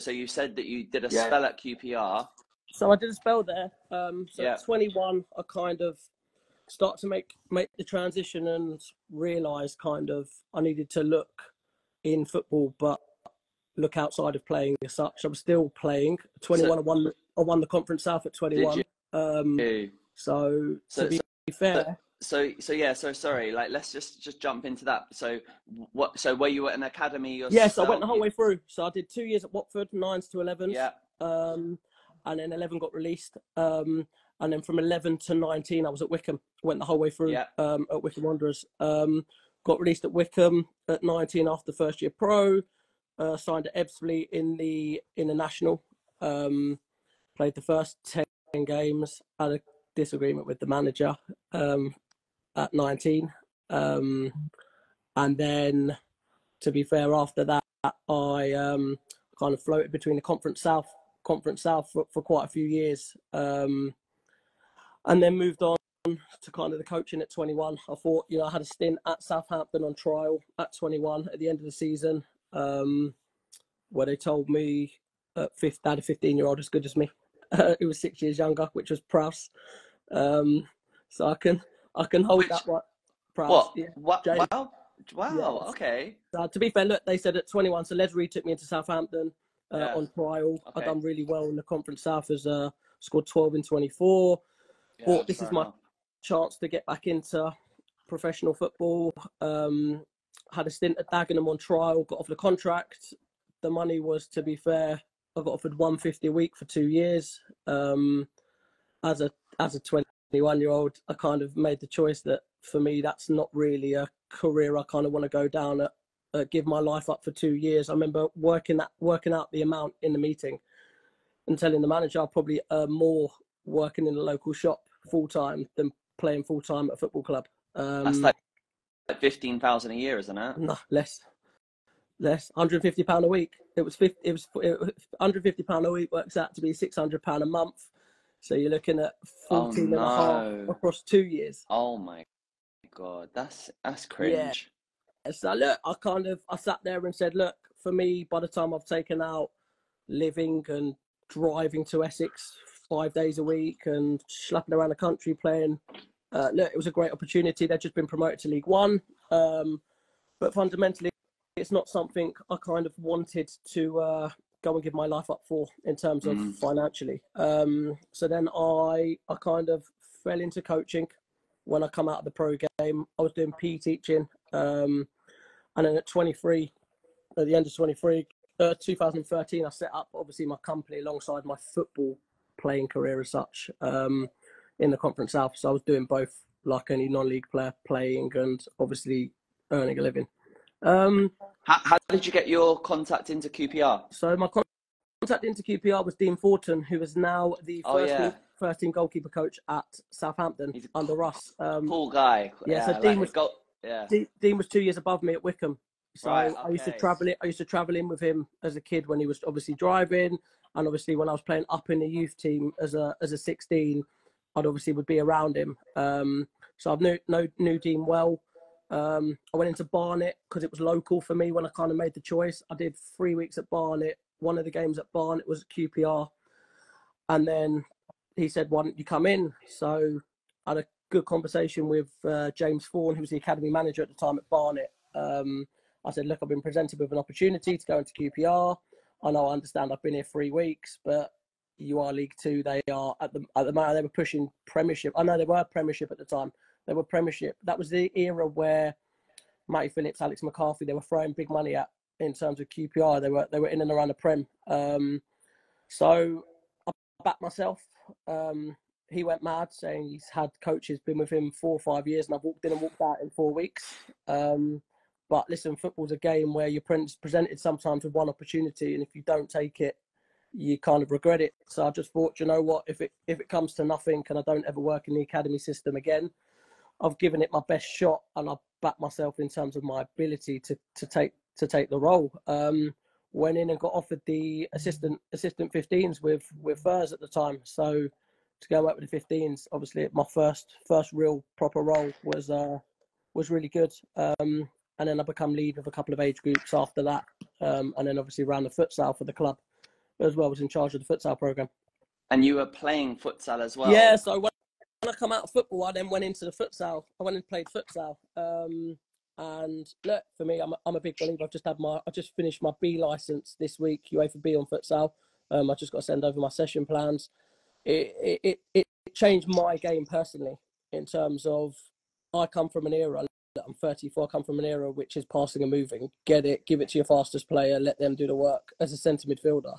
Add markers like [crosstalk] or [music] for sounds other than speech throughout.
So so you said that you did a Yeah. spell at QPR. So I did a spell there. Um, so Yeah. at 21, I kind of start to make make the transition and realise kind of I needed to look in football, but look outside of playing as such. I was still playing. 21, I won I won the Conference South at 21. you? Um, You. so So- to be fair, So so yeah. So sorry. Like let's just just jump into that. So what? So were you at an academy yourself? yes, I went the whole way through. So I did two years at Watford, nines to 11s. Yeah. um, and then 11 got released. Um, and then from 11 to 19, I was at Wycombe. Went the whole way through Yeah. um, at Wycombe Wanderers. Um, got released at Wycombe at 19 after first year pro. Uh, signed at Ebbsfleet in the in the national. Um, played the first 10 games. Had a disagreement with the manager um, at 19. Um, and then, to be fair, after that, I um, kind of floated between the Conference South, Conference South for, for quite a few years, um, and then moved on to kind of the coaching at 21. I thought, you know, I had a stint at Southampton on trial at 21 at the end of the season, um, where they told me at fifth, I had a 15 year old as good as me, [laughs] who was six years younger, which was Prowse. Um, so I can I can hold Which- that one. What? yeah. What? James. Wow. Wow. Yes. Okay. Uh, to be fair, look, they said at 21, so Les took me into Southampton uh, Yeah. on trial. Okay. I've done really well in the Conference South as uh, scored 12 in 24. Yeah, Thought this is my enough. chance to get back into professional football. Um, had a stint at Dagenham on trial, got off the contract. The money was, to be fair, I got offered 150 a week for two years. Um, as a as a 21 year old, I kind of made the choice that for me, that's not really a career I kind of want to go down at. Uh, give my life up for two years. I remember working that working out the amount in the meeting and telling the manager I'll probably earn more working in a local shop full time than playing full time at a football club. Um, That's like fifteen thousand a year, isn't it? no, less, less. 150 pound a week. It was 50. It was, it was 150 pound a week works out to be 600 pound a month. So you're looking at Oh, 14 and a half across two years. Oh my god, that's that's cringe. Yeah. So look, I kind of I sat there and said, look, for me, by the time I've taken out living and driving to Essex five days a week and slapping around the country playing, uh, look, it was a great opportunity. They've just been promoted to League One, um, but fundamentally, it's not something I kind of wanted to uh, go and give my life up for in terms of Mm. financially. Um, so then I I kind of fell into coaching when I come out of the pro game. I was doing PE teaching, um, and then at 23, at the end of 23, uh, 2013, I set up obviously my company alongside my football playing career as such um, in the Conference South. So I was doing both, like any non-league player, playing and obviously earning a living. Um, How, how did you get your contact into QPR? so my contact into QPR was Dean Thornton, who is now the Oh, first, yeah. team, first team goalkeeper coach at Southampton He's under Ross. Um, Cool guy. yeah, so like Dean was- go- yeah. Dean, Dean was two years above me at Wycombe, so Right, I used to travel. In, I used to travel in with him as a kid when he was obviously driving, and obviously when I was playing up in the youth team as a as a 16, I'd obviously would be around him. Um, so I've knew know, knew Dean well. Um, I went into Barnet because it was local for me when I kind of made the choice. I did three weeks at Barnet. One of the games at Barnet was at QPR, and then he said, "Why don't you come in?" So I had a good conversation with uh, James Fawn, who was the academy manager at the time at Barnet. Um, I said, "Look, I've been presented with an opportunity to go into QPR. I know, I understand. I've been here three weeks, but you are League Two. They are at the at the moment they were pushing Premiership. I know they were Premiership at the time. They were Premiership. That was the era where Matty Phillips, Alex McCarthy, they were throwing big money at in terms of QPR. They were they were in and around the Prem. Um, so I backed myself. Um, he went mad, saying he's had coaches been with him four or five years, and I've walked in and walked out in four weeks. Um, but listen, football's a game where you're presented sometimes with one opportunity, and if you don't take it, you kind of regret it. So I just thought, you know what, if it if it comes to nothing, and I don't ever work in the academy system again, I've given it my best shot, and I back myself in terms of my ability to to take to take the role. Um, went in and got offered the assistant assistant 15s with with Furs at the time. So to go out with the 15s, obviously my first first real proper role was uh was really good. Um, and then I become lead of a couple of age groups after that, um, and then obviously ran the futsal for the club as well. Was in charge of the futsal program. And you were playing futsal as well. Yeah. So when, I come out of football, I then went into the futsal. I went and played futsal. Um, and look, for me, I'm a, I'm a big believer. I've just had my I just finished my B license this week, UEFA B on futsal. Um, I just got to send over my session plans. It, it it it changed my game personally in terms of I come from an era. I'm 34. I come from an era which is passing and moving. Get it, give it to your fastest player, let them do the work. As a centre midfielder,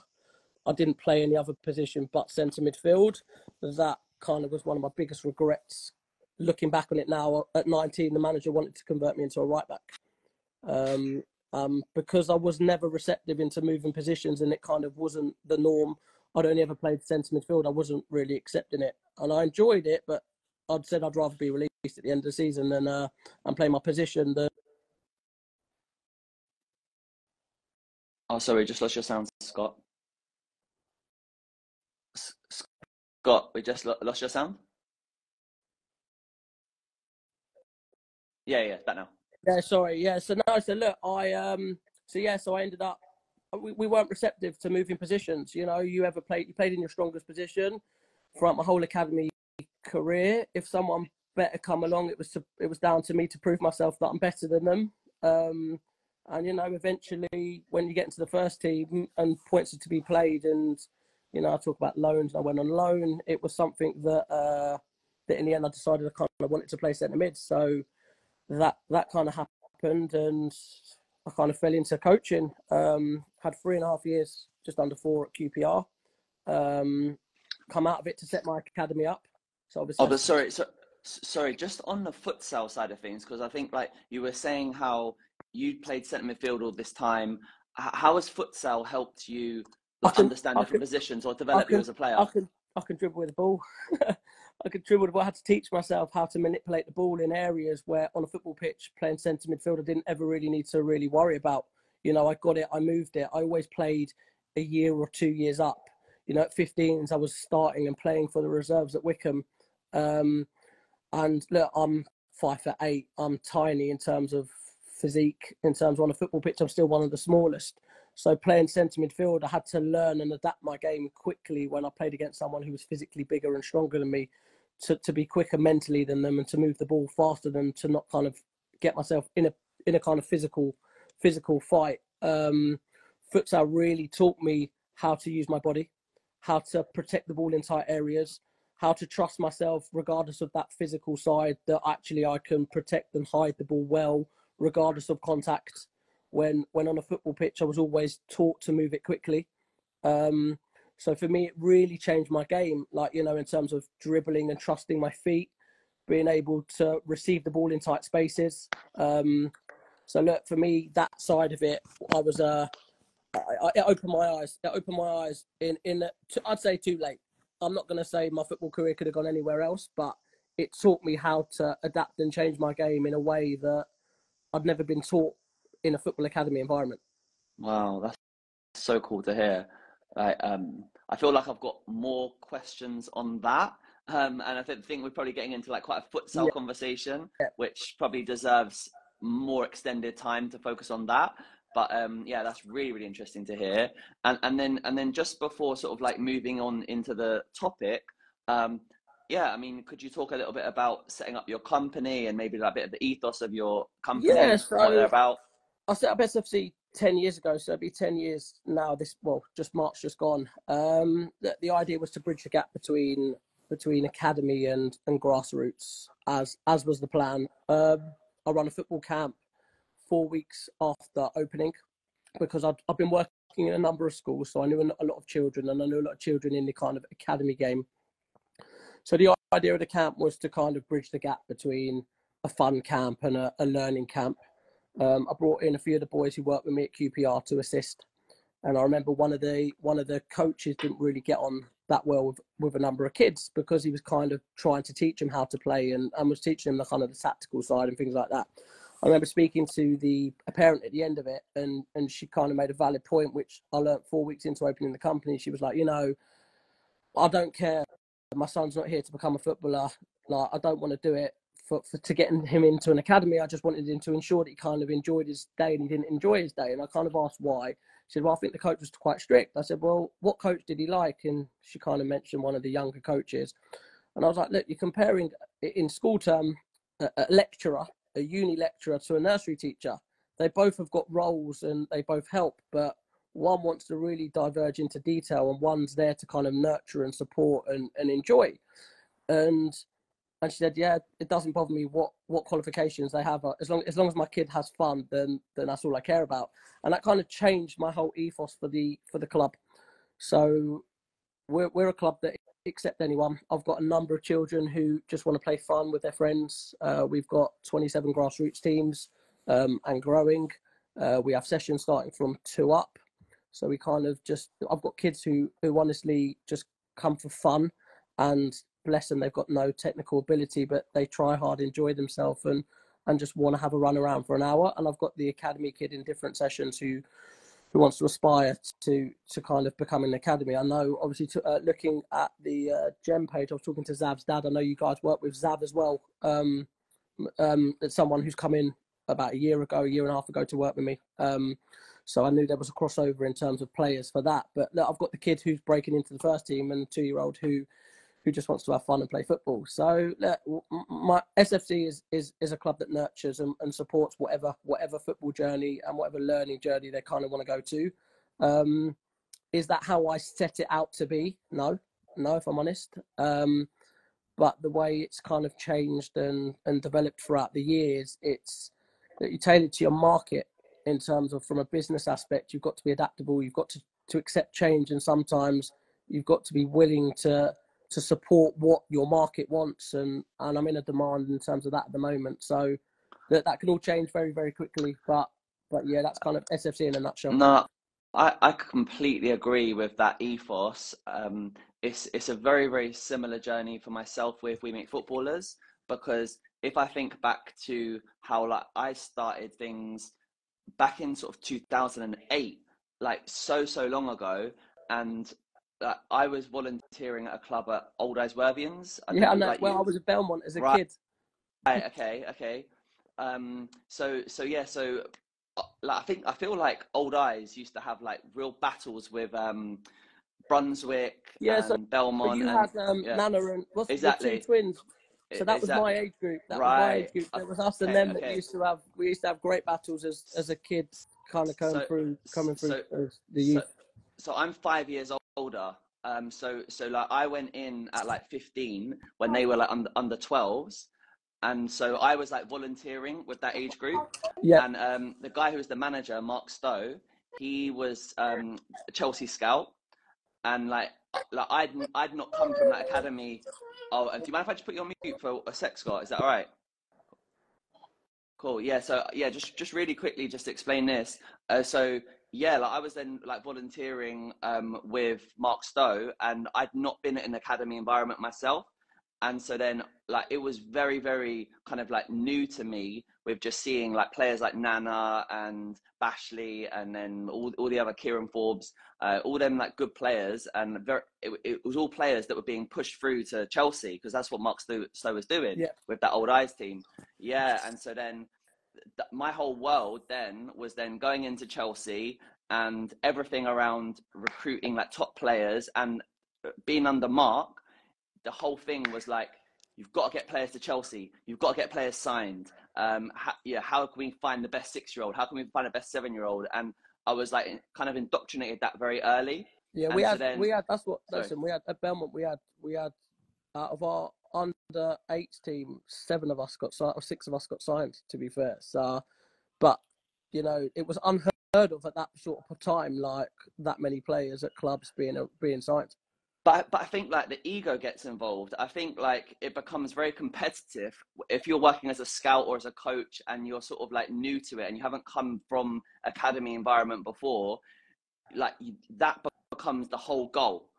I didn't play any other position but centre midfield. That kind of was one of my biggest regrets. Looking back on it now, at 19, the manager wanted to convert me into a right back. Um, um, because I was never receptive into moving positions and it kind of wasn't the norm. I'd only ever played centre midfield. I wasn't really accepting it, and I enjoyed it, but I'd said I'd rather be released at the end of the season than uh, and play my position. The... Oh, sorry, just lost your sound, Scott. S- Scott, we just lo- lost your sound. Yeah, yeah, that now. Yeah, sorry. Yeah, so no, so look, I um, so yeah, so I ended up. We, we weren't receptive to moving positions. You know, you ever played? You played in your strongest position throughout my whole academy career. If someone better come along, it was to, it was down to me to prove myself that I'm better than them. Um, and you know, eventually, when you get into the first team and points are to be played, and you know, I talk about loans. I went on loan. It was something that uh, that in the end I decided I kind of wanted to play centre mid. So that that kind of happened, and I kind of fell into coaching. Um, had three and a half years, just under four at QPR. Um, come out of it to set my academy up. So obviously, oh, but sorry, so, sorry, just on the futsal side of things, because I think like you were saying how you played centre midfield all this time. How has futsal helped you like, can, understand I different can, positions or develop can, you as a player? I can I can dribble with the ball. [laughs] I could dribble the ball. I had to teach myself how to manipulate the ball in areas where on a football pitch, playing centre midfield, I didn't ever really need to really worry about. You know, I got it, I moved it. I always played a year or two years up. You know, at 15s, I was starting and playing for the reserves at Wycombe. Um, and look, I'm five foot eight. I'm tiny in terms of physique. In terms of on a football pitch, I'm still one of the smallest. So playing centre midfield, I had to learn and adapt my game quickly when I played against someone who was physically bigger and stronger than me, to, to be quicker mentally than them and to move the ball faster than to not kind of get myself in a in a kind of physical physical fight. Um, futsal really taught me how to use my body, how to protect the ball in tight areas, how to trust myself regardless of that physical side that actually I can protect and hide the ball well regardless of contact. When when on a football pitch, I was always taught to move it quickly. Um, so for me, it really changed my game. Like you know, in terms of dribbling and trusting my feet, being able to receive the ball in tight spaces. Um, so look, for me, that side of it, I was uh, I, it opened my eyes. It opened my eyes in in I'd say too late. I'm not going to say my football career could have gone anywhere else, but it taught me how to adapt and change my game in a way that I'd never been taught in a football academy environment. Wow, that's so cool to hear. I, um, I feel like I've got more questions on that. Um, and I think we're probably getting into like quite a futsal yeah. conversation, yeah. which probably deserves more extended time to focus on that. But um, yeah, that's really really interesting to hear. And and then and then just before sort of like moving on into the topic, um, yeah, I mean, could you talk a little bit about setting up your company and maybe like a bit of the ethos of your company? Yeah, so about. I set up SFC ten years ago, so it'll be ten years now. This well, just March just gone. Um, the, the idea was to bridge the gap between between academy and and grassroots, as as was the plan. Um, I run a football camp four weeks after opening because I've, I've been working in a number of schools, so I knew a lot of children and I knew a lot of children in the kind of academy game. So the idea of the camp was to kind of bridge the gap between a fun camp and a, a learning camp. Um, I brought in a few of the boys who worked with me at QPR to assist, and I remember one of the one of the coaches didn't really get on that well with, with a number of kids because he was kind of trying to teach them how to play and, and was teaching them the kind of the tactical side and things like that. I remember speaking to the a parent at the end of it, and and she kind of made a valid point, which I learned four weeks into opening the company. She was like, you know, I don't care. My son's not here to become a footballer. Like, I don't want to do it for, for to getting him into an academy. I just wanted him to ensure that he kind of enjoyed his day and he didn't enjoy his day. And I kind of asked why. She said, "Well, I think the coach was quite strict." I said, "Well, what coach did he like?" And she kind of mentioned one of the younger coaches. And I was like, "Look, you're comparing in school term a, a lecturer, a uni lecturer, to a nursery teacher. They both have got roles and they both help, but." One wants to really diverge into detail, and one's there to kind of nurture and support and, and enjoy. And and she said, "Yeah, it doesn't bother me what what qualifications they have. As long as long as my kid has fun, then then that's all I care about." And that kind of changed my whole ethos for the for the club. So we're we're a club that accept anyone. I've got a number of children who just want to play fun with their friends. Uh, we've got 27 grassroots teams um, and growing. Uh, we have sessions starting from two up. So we kind of just I've got kids who who honestly just come for fun and bless them, they've got no technical ability, but they try hard, enjoy themselves, and and just want to have a run around for an hour. And I've got the academy kid in different sessions who who wants to aspire to to kind of become an academy. I know, obviously, to, uh, looking at the uh, gem page, I was talking to Zav's dad. I know you guys work with Zav as well. Um, um, it's someone who's come in about a year ago, a year and a half ago to work with me. Um, so I knew there was a crossover in terms of players for that. But look, I've got the kid who's breaking into the first team and the two year old who who just wants to have fun and play football. So my SFC is is is a club that nurtures and, and supports whatever whatever football journey and whatever learning journey they kind of want to go to. Um, is that how I set it out to be? No, no, if I'm honest. Um, but the way it's kind of changed and and developed throughout the years, it's that you tailor to your market in terms of from a business aspect. You've got to be adaptable. You've got to to accept change, and sometimes you've got to be willing to to support what your market wants and and I'm in a demand in terms of that at the moment. So that that can all change very very quickly but but yeah that's kind of SFC in a nutshell. No I, I completely agree with that ethos. Um it's it's a very very similar journey for myself with we make footballers because if I think back to how like I started things back in sort of 2008 like so so long ago and uh, I was volunteering at a club at Old Isleworthians. I yeah, I know. Like well, you. I was at Belmont as a right. kid. Right. Okay. Okay. Um. So. So yeah. So. Uh, like, I think I feel like Old Eyes used to have like real battles with um, Brunswick yeah, and so, Belmont. you and, had um, yeah. Nana and what's exactly. the two twins. So that exactly. was my age group. That right. was my age group. It was us and them okay. that used to have. We used to have great battles as as a kid, kind of coming so, through, coming through so, the youth. So, so I'm five years old older. Um, so so like I went in at like 15 when they were like under under 12s, and so I was like volunteering with that age group. Yeah. And um, the guy who was the manager, Mark Stowe, he was um, a Chelsea scout, and like like I'd I'd not come from that academy. Oh, and do you mind if I just put you on mute for a sec, Scott? Is that all right? Cool. Yeah. So yeah, just just really quickly, just explain this. Uh, so yeah, like I was then like volunteering um, with Mark Stowe, and I'd not been in an academy environment myself, and so then like it was very very kind of like new to me with just seeing like players like Nana and Bashley, and then all all the other Kieran Forbes, uh, all them like good players, and very it, it, was all players that were being pushed through to Chelsea because that's what Mark Stowe, Stowe was doing yeah. with that old eyes team. Yeah, and so then my whole world then was then going into Chelsea and everything around recruiting like top players and being under Mark, the whole thing was like, you've got to get players to Chelsea. You've got to get players signed. Um, how, yeah, how can we find the best six-year-old? How can we find the best seven-year-old? And I was like, kind of indoctrinated that very early. Yeah, and we so had, then, we had. That's what. Listen, we had at Belmont. We had, we had out of our under eight team, seven of us got signed, or six of us got signed. To be fair, so, but you know, it was unheard of at that sort of time, like that many players at clubs being being signed. But but I think like the ego gets involved. I think like it becomes very competitive if you're working as a scout or as a coach and you're sort of like new to it and you haven't come from academy environment before. Like that becomes the whole goal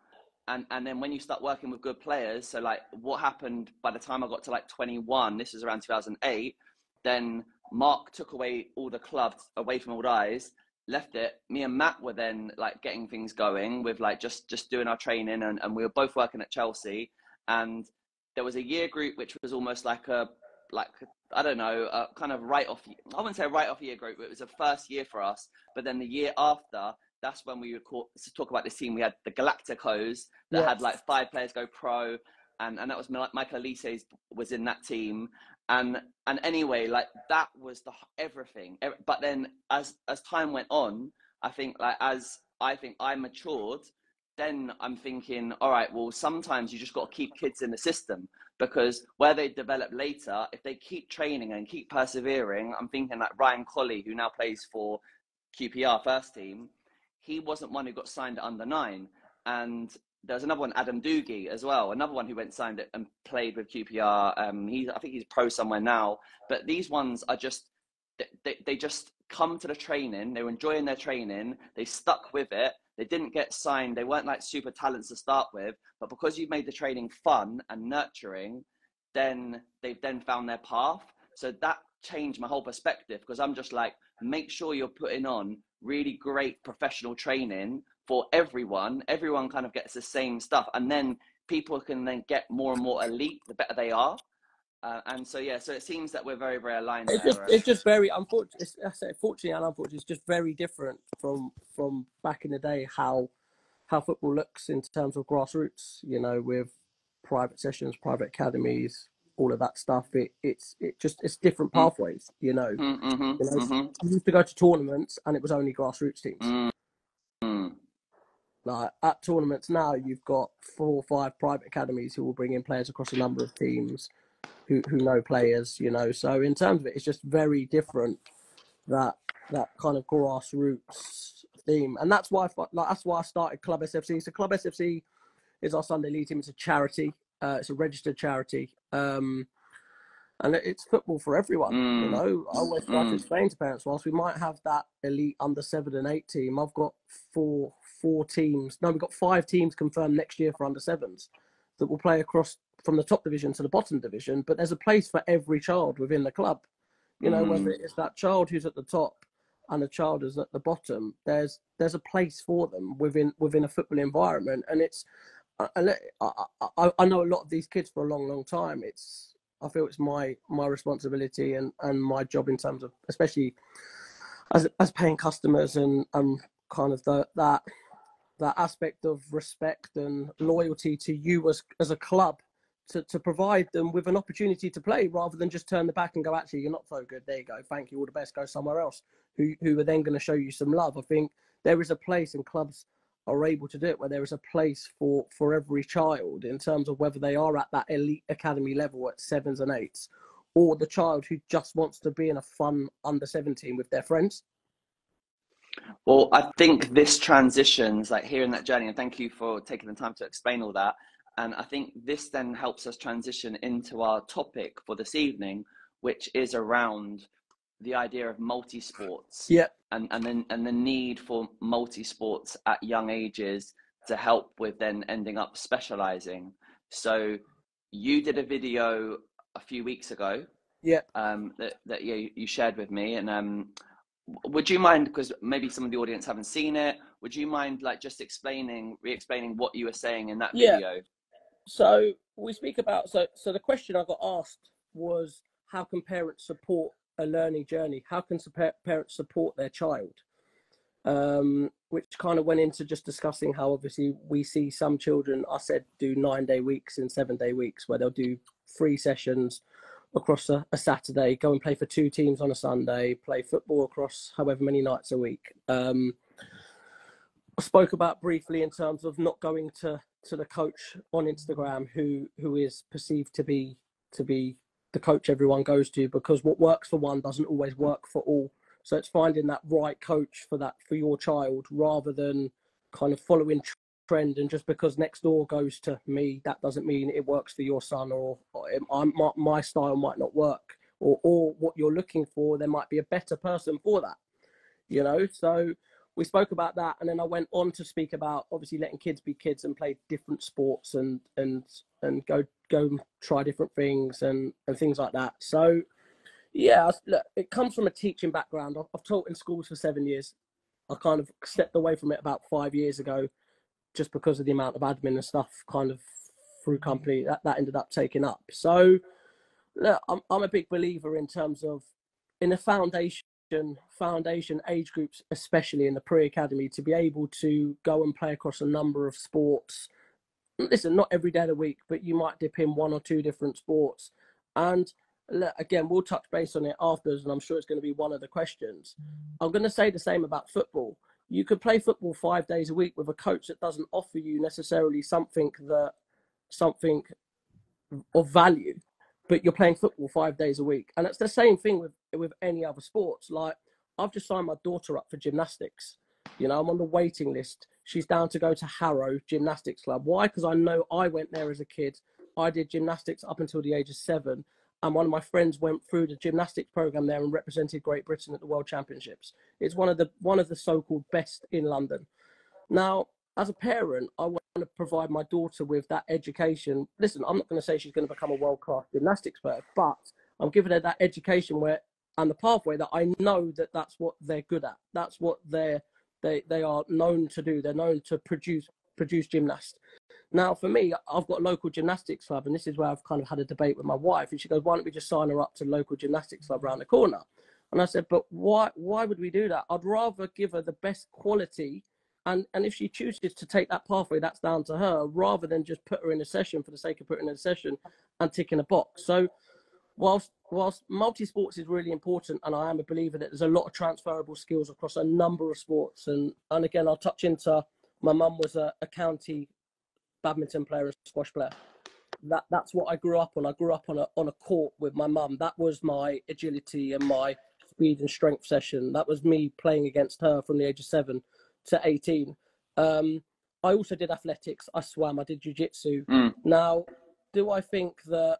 and and then when you start working with good players so like what happened by the time i got to like 21 this is around 2008 then mark took away all the clubs away from old eyes left it me and matt were then like getting things going with like just just doing our training and, and we were both working at chelsea and there was a year group which was almost like a like I don't know, uh, kind of right off. I wouldn't say right off year group, but it was a first year for us. But then the year after, that's when we would call, talk about this team. We had the Galacticos that yes. had like five players go pro, and and that was Michael Elises was in that team. And and anyway, like that was the everything. But then as as time went on, I think like as I think I matured, then I'm thinking, all right, well, sometimes you just got to keep kids in the system because where they develop later, if they keep training and keep persevering, I'm thinking like Ryan Colley, who now plays for QPR first team, he wasn't one who got signed at under nine. And there's another one, Adam Doogie, as well, another one who went signed it and played with QPR. Um, he's, I think he's pro somewhere now. But these ones are just, they, they just come to the training, they were enjoying their training, they stuck with it, they didn't get signed. They weren't like super talents to start with, but because you've made the training fun and nurturing, then they've then found their path. So that changed my whole perspective because I'm just like, make sure you're putting on really great professional training for everyone. Everyone kind of gets the same stuff, and then people can then get more and more elite the better they are. Uh, and so yeah, so it seems that we're very very aligned. It's just it's just very unfortunate. I say fortunately and unfortunately, it's just very different from from back in the day how how football looks in terms of grassroots. You know, with private sessions, private academies, all of that stuff. It it's it just it's different mm. pathways. You know, mm-hmm, you know, mm-hmm. used to go to tournaments and it was only grassroots teams. Mm-hmm. Like at tournaments now, you've got four or five private academies who will bring in players across a number of teams who who know players, you know. So in terms of it, it's just very different that that kind of grassroots theme, and that's why like that's why I started Club SFC. So Club SFC is our Sunday league team. It's a charity. Uh, it's a registered charity. Um, and it's football for everyone. Mm. You know, I always try mm. to explain to parents, whilst we might have that elite under seven and eight team, I've got four four teams. No, we've got five teams confirmed next year for under sevens that will play across from the top division to the bottom division, but there's a place for every child within the club. You know, mm. whether it's that child who's at the top and a child is at the bottom, there's there's a place for them within within a football environment, and it's. I, I, I know a lot of these kids for a long, long time. It's I feel it's my my responsibility and, and my job in terms of especially as as paying customers and and kind of the that that aspect of respect and loyalty to you as as a club to, to provide them with an opportunity to play rather than just turn the back and go, actually, you're not so good. There you go. Thank you. All the best. Go somewhere else. Who, who are then going to show you some love. I think there is a place and clubs are able to do it where there is a place for, for every child in terms of whether they are at that elite academy level at sevens and eights or the child who just wants to be in a fun under 17 with their friends. Well, I think this transitions like hearing that journey, and thank you for taking the time to explain all that. And I think this then helps us transition into our topic for this evening, which is around the idea of multi sports. Yeah. And and then and the need for multi sports at young ages to help with then ending up specializing. So you did a video a few weeks ago. Yeah. Um that, that you, you shared with me and um would you mind because maybe some of the audience haven't seen it would you mind like just explaining re-explaining what you were saying in that yeah. video so we speak about so so the question I got asked was how can parents support a learning journey? How can parents support their child? Um, which kind of went into just discussing how obviously we see some children, I said, do nine day weeks and seven day weeks where they'll do three sessions across a, a, Saturday, go and play for two teams on a Sunday, play football across however many nights a week. Um, I spoke about briefly in terms of not going to to the coach on Instagram who who is perceived to be to be the coach everyone goes to because what works for one doesn't always work for all. So it's finding that right coach for that for your child rather than kind of following trend and just because next door goes to me that doesn't mean it works for your son or, or it, um, my, my style might not work or or what you're looking for there might be a better person for that you know so we spoke about that and then i went on to speak about obviously letting kids be kids and play different sports and and and go go and try different things and and things like that. So yeah look, it comes from a teaching background. I've, I've taught in schools for seven years. I kind of stepped away from it about five years ago just because of the amount of admin and stuff kind of through mm-hmm. company that, that ended up taking up. So look, I'm I'm a big believer in terms of in the foundation foundation age groups, especially in the pre academy, to be able to go and play across a number of sports. Listen, not every day of the week, but you might dip in one or two different sports. And again, we'll touch base on it afterwards, and I'm sure it's going to be one of the questions. I'm going to say the same about football. You could play football five days a week with a coach that doesn't offer you necessarily something that something of value but you're playing football five days a week. And it's the same thing with with any other sports. Like I've just signed my daughter up for gymnastics. You know, I'm on the waiting list. She's down to go to Harrow Gymnastics Club. Why? Because I know I went there as a kid. I did gymnastics up until the age of seven. And one of my friends went through the gymnastics program there and represented Great Britain at the World Championships. It's one of the one of the so-called best in London. Now, as a parent, I want to provide my daughter with that education. Listen, I'm not going to say she's going to become a world class gymnastics player, but I'm giving her that education where and the pathway that I know that that's what they're good at. That's what they're they they are known to do. They're known to produce produce gymnasts. Now, for me, I've got a local gymnastics club, and this is where I've kind of had a debate with my wife. And she goes, "Why don't we just sign her up to local gymnastics club around the corner?" And I said, "But why? Why would we do that? I'd rather give her the best quality and and if she chooses to take that pathway, that's down to her, rather than just put her in a session for the sake of putting in a session and ticking a box. So whilst whilst multi sports is really important, and I am a believer that there's a lot of transferable skills across a number of sports, and and again I'll touch into my mum was a, a county badminton player, a squash player. That that's what I grew up on. I grew up on a on a court with my mum. That was my agility and my speed and strength session. That was me playing against her from the age of seven to 18. Um, I also did athletics. I swam. I did jujitsu. Mm. Now, do I think that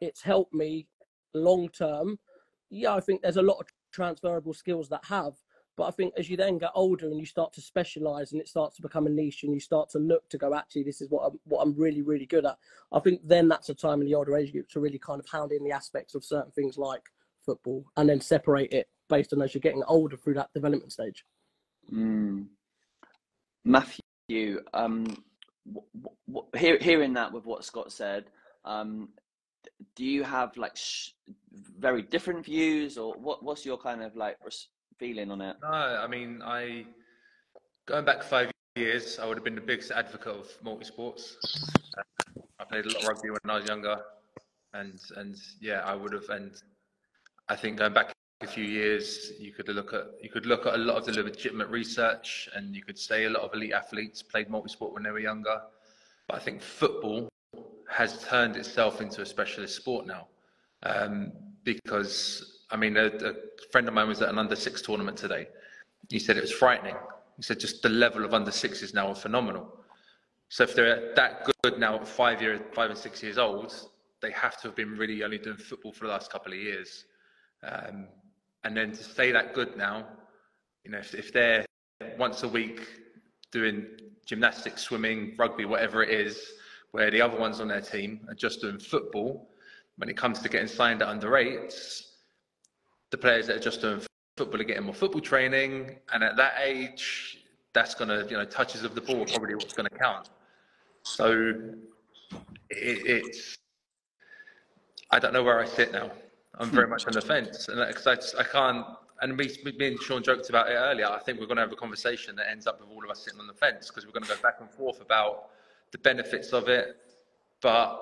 it's helped me long term? Yeah, I think there's a lot of transferable skills that have. But I think as you then get older and you start to specialize and it starts to become a niche and you start to look to go, actually, this is what I'm, what I'm really, really good at. I think then that's a time in the older age group to really kind of hound in the aspects of certain things like football and then separate it based on as you're getting older through that development stage. Mm. Matthew, um, w- w- hear, hearing that with what Scott said, um, do you have like sh- very different views, or what? What's your kind of like feeling on it? No, I mean, I going back five years, I would have been the biggest advocate of multi sports. I played a lot of rugby when I was younger, and and yeah, I would have. And I think going back a few years, you could look at you could look at a lot of the legitimate research, and you could say a lot of elite athletes played multi-sport when they were younger. But I think football has turned itself into a specialist sport now, um, because I mean, a, a, friend of mine was at an under six tournament today. He said it was frightening. He said just the level of under sixes now are phenomenal. So if they're that good now at five year, five and six years old, they have to have been really only doing football for the last couple of years. Um, and then to stay that good now, you know, if, if they're once a week doing gymnastics, swimming, rugby, whatever it is, where the other ones on their team are just doing football, when it comes to getting signed at under eights, the players that are just doing football are getting more football training, and at that age, that's gonna, you know, touches of the ball probably what's gonna count. So it, it's, I don't know where I sit now. I'm very much on the fence, and because I, I can't. And me, me and Sean joked about it earlier. I think we're going to have a conversation that ends up with all of us sitting on the fence because we're going to go back and forth about the benefits of it. But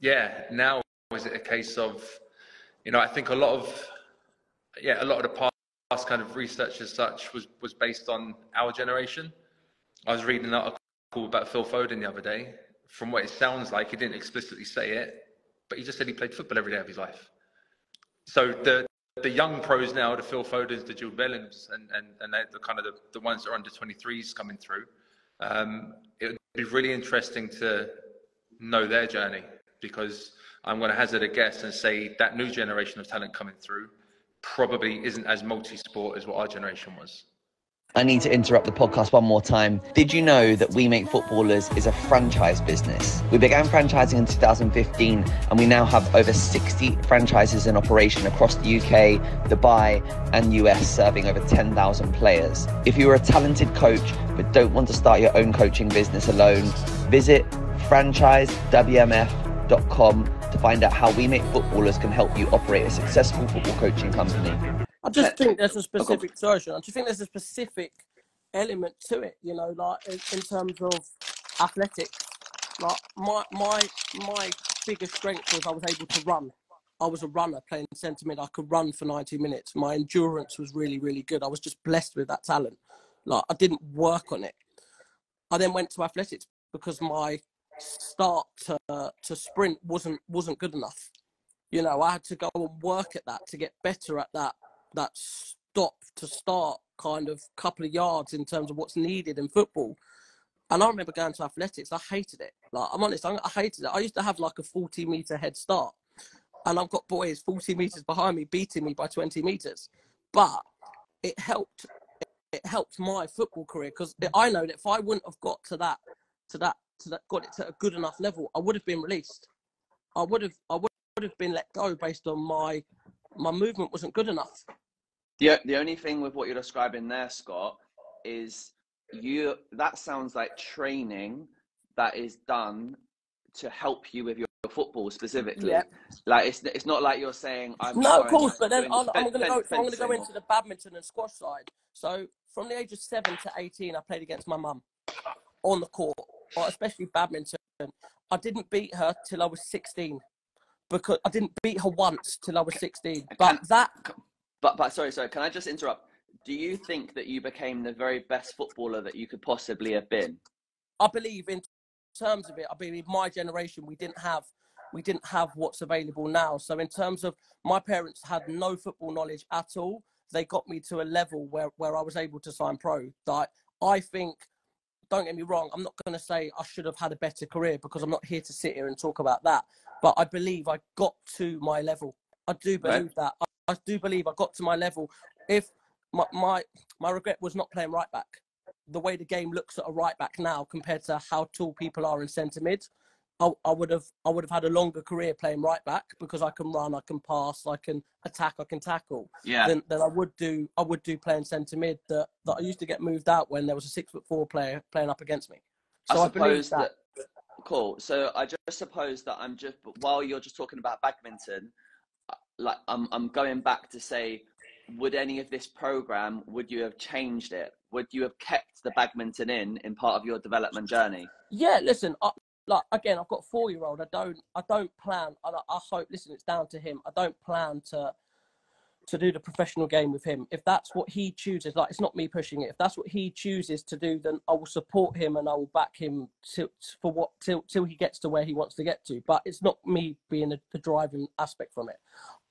yeah, now is it a case of, you know, I think a lot of, yeah, a lot of the past kind of research as such was was based on our generation. I was reading an article about Phil Foden the other day. From what it sounds like, he didn't explicitly say it, but he just said he played football every day of his life so the the young pros now, the Phil Fodens, the Jude Bellinghams, and and and the kind of the, the ones that are under 23s coming through. Um, it would be really interesting to know their journey because I'm going to hazard a guess and say that new generation of talent coming through probably isn't as multi-sport as what our generation was. I need to interrupt the podcast one more time. Did you know that We Make Footballers is a franchise business? We began franchising in 2015 and we now have over 60 franchises in operation across the UK, Dubai, and US, serving over 10,000 players. If you are a talented coach but don't want to start your own coaching business alone, visit franchisewmf.com to find out how We Make Footballers can help you operate a successful football coaching company. I just think there's a oh, specific version. I just think there's a specific element to it, you know, like in, in terms of athletics. Like my my my biggest strength was I was able to run. I was a runner playing centre mid. I could run for 90 minutes. My endurance was really, really good. I was just blessed with that talent. Like I didn't work on it. I then went to athletics because my start to to sprint wasn't wasn't good enough. You know, I had to go and work at that to get better at that that stop to start kind of couple of yards in terms of what's needed in football. And I remember going to athletics. I hated it. Like I'm honest, I hated it. I used to have like a 40 meter head start, and I've got boys 40 meters behind me beating me by 20 meters. But it helped. It helped my football career because I know that if I wouldn't have got to that, to that, to that, got it to a good enough level, I would have been released. I would have, I would have been let go based on my, my movement wasn't good enough. Yeah, the only thing with what you're describing there, Scott, is you that sounds like training that is done to help you with your football specifically. Yeah. Like it's it's not like you're saying I'm No, of course, but then I'm, I'm going to go I'm going to go into the badminton and squash side. So from the age of 7 to 18 I played against my mum on the court, especially badminton. I didn't beat her till I was 16 because I didn't beat her once till I was 16. But Can, that but but sorry, sorry. Can I just interrupt? Do you think that you became the very best footballer that you could possibly have been? I believe in terms of it. I believe my generation we didn't have we didn't have what's available now. So in terms of my parents had no football knowledge at all. They got me to a level where where I was able to sign pro. That I think don't get me wrong, I'm not going to say I should have had a better career because I'm not here to sit here and talk about that. But I believe I got to my level. I do believe right. that. I do believe I got to my level. If my, my my regret was not playing right back, the way the game looks at a right back now compared to how tall people are in centre mid, I, I would have I would have had a longer career playing right back because I can run, I can pass, I can attack, I can tackle. Yeah. Than, than I would do I would do playing centre mid that, that I used to get moved out when there was a six foot four player playing up against me. So I, I believe that, that. Cool. So I just suppose that I'm just while you're just talking about badminton, uh, like I'm I'm going back to say, would any of this program would you have changed it? Would you have kept the badminton in in part of your development journey? Yeah, listen, I, like again, I've got four year old. I don't I don't plan. I, I hope. Listen, it's down to him. I don't plan to to do the professional game with him. If that's what he chooses, like it's not me pushing it. If that's what he chooses to do, then I will support him and I will back him till, for what till till he gets to where he wants to get to. But it's not me being the, the driving aspect from it.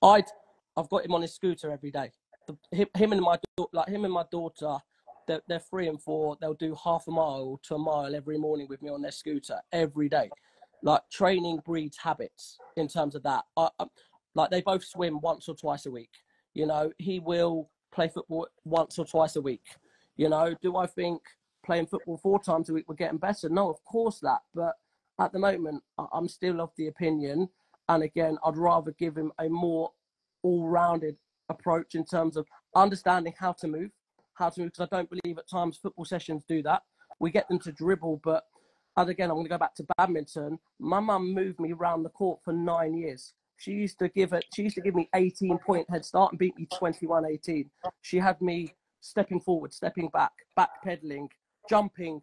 I'd I've got him on his scooter every day. The, him, him and my like him and my daughter, they're, they're three and four. They'll do half a mile to a mile every morning with me on their scooter every day. Like training breeds habits in terms of that. I, I, like they both swim once or twice a week. You know, he will play football once or twice a week. You know, do I think playing football four times a week we're getting better? No, of course that. But at the moment, I'm still of the opinion and again, I'd rather give him a more all-rounded approach in terms of understanding how to move, how to move. Because I don't believe at times football sessions do that. We get them to dribble, but and again, I'm going to go back to badminton. My mum moved me around the court for nine years. She used to give it. She used to give me 18 point head start and beat me 21-18. She had me stepping forward, stepping back, back pedaling, jumping,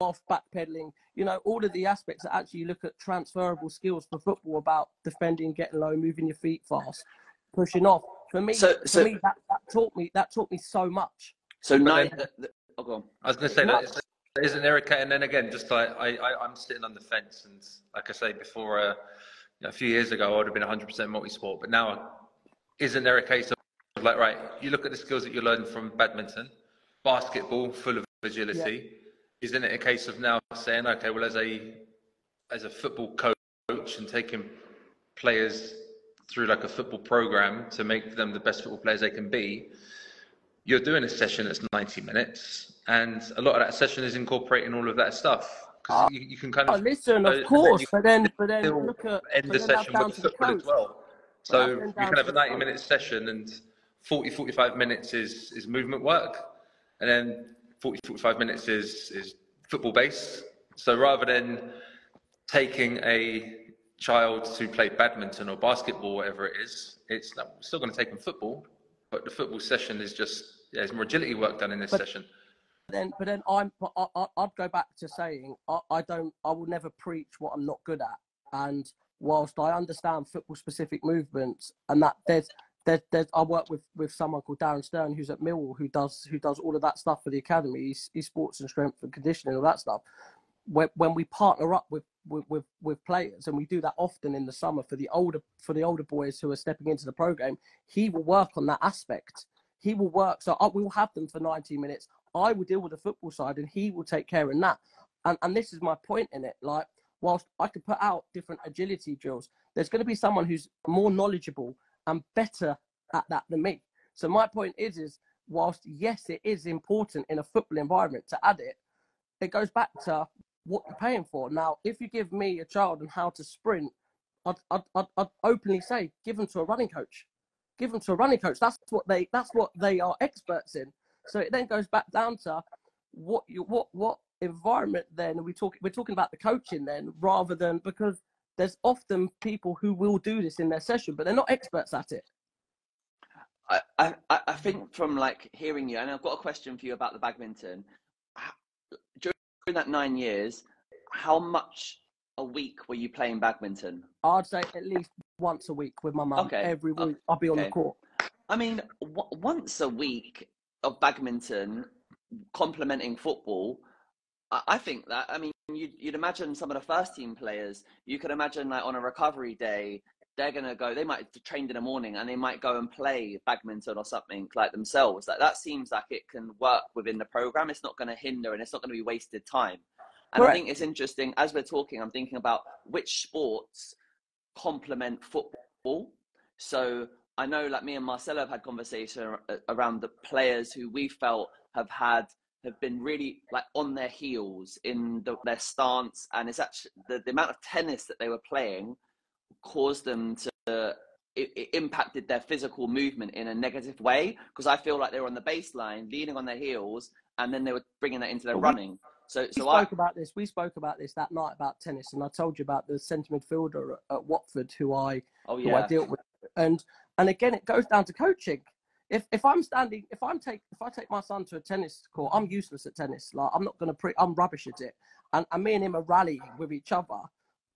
off backpedaling, you know, all of the aspects that actually look at transferable skills for football about defending, getting low, moving your feet fast, pushing off. For me, so, for me that, that taught me that taught me so much. So nine. oh, go on. I was going to say that isn't there a case and then again, just like I, I I'm sitting on the fence, and like I say before, uh, a few years ago I would have been 100% multi-sport, but now isn't there a case of like right, you look at the skills that you learn from badminton, basketball, full of agility. Yeah isn't it a case of now saying, okay, well, as a as a football coach and taking players through like a football program to make them the best football players they can be, you're doing a session that's 90 minutes, and a lot of that session is incorporating all of that stuff. Because you, you, can kind of oh, listen, of course, but then but then look at end the session with football as well. So you can have a 90 minute session and 40 45 minutes is is movement work, and then 40, 45 minutes is, is football based. So rather than taking a child to play badminton or basketball, whatever it is, it's still going to take them football, but the football session is just there's more agility work done in this But- session. then but then I'm I, I, I'd go back to saying I, I don't I will never preach what I'm not good at. And whilst I understand football specific movements and that there's there's, there's I work with with someone called Darren Stern who's at Millwall who does who does all of that stuff for the academy. He's, he's sports and strength and conditioning all that stuff. When, when we partner up with, with with with players and we do that often in the summer for the older for the older boys who are stepping into the program he will work on that aspect he will work so I, we will have them for 90 minutes I will deal with the football side and he will take care in that. And and this is my point in it. Like, whilst I could put out different agility drills, there's going to be someone who's more knowledgeable and better at that than me. So my point is, is whilst yes, it is important in a football environment to add it, it goes back to what you're paying for. Now, if you give me a child on how to sprint, I'd, I'd, I'd, I'd openly say give them to a running coach. Give them to a running coach. That's what they that's what they are experts in. So it then goes back down to what you what what environment then we talk we're talking about the coaching then rather than because there's often people who will do this in their session but they're not experts at it. I, I, I I think from like hearing you, and I've got a question for you about the badminton. During that nine years, how much a week were you playing badminton? I'd say at least once a week with my mum. Okay, Every week I'll be on the court. I mean, w- once a week of badminton complementing football, I, I think that, I mean, you'd, you'd imagine some of the first team players, you could imagine like on a recovery day, they're going to go, they might have trained in the morning and they might go and play badminton or something like themselves. Like that seems like it can work within the program. It's not going to hinder and it's not going to be wasted time. And I think it's interesting as we're talking, I'm thinking about which sports complement football. So I know like me and Marcelo have had conversation around the players who we felt have had have been really like on their heels in the, their stance and it's actually the, the amount of tennis that they were playing caused them to it, it impacted their physical movement in a negative way because I feel like they were on the baseline leaning on their heels and then they were bringing that into their we- running so We so I spoke about this. We spoke about this that night about tennis, and I told you about the centre midfielder at, at Watford who I oh who I yeah deal with. And and again, it goes down to coaching. If if I'm standing, if I'm take if I take my son to a tennis court, I'm useless at tennis. Like I'm not going to pre, I'm rubbish at it. And, and me and him are rallying with each other.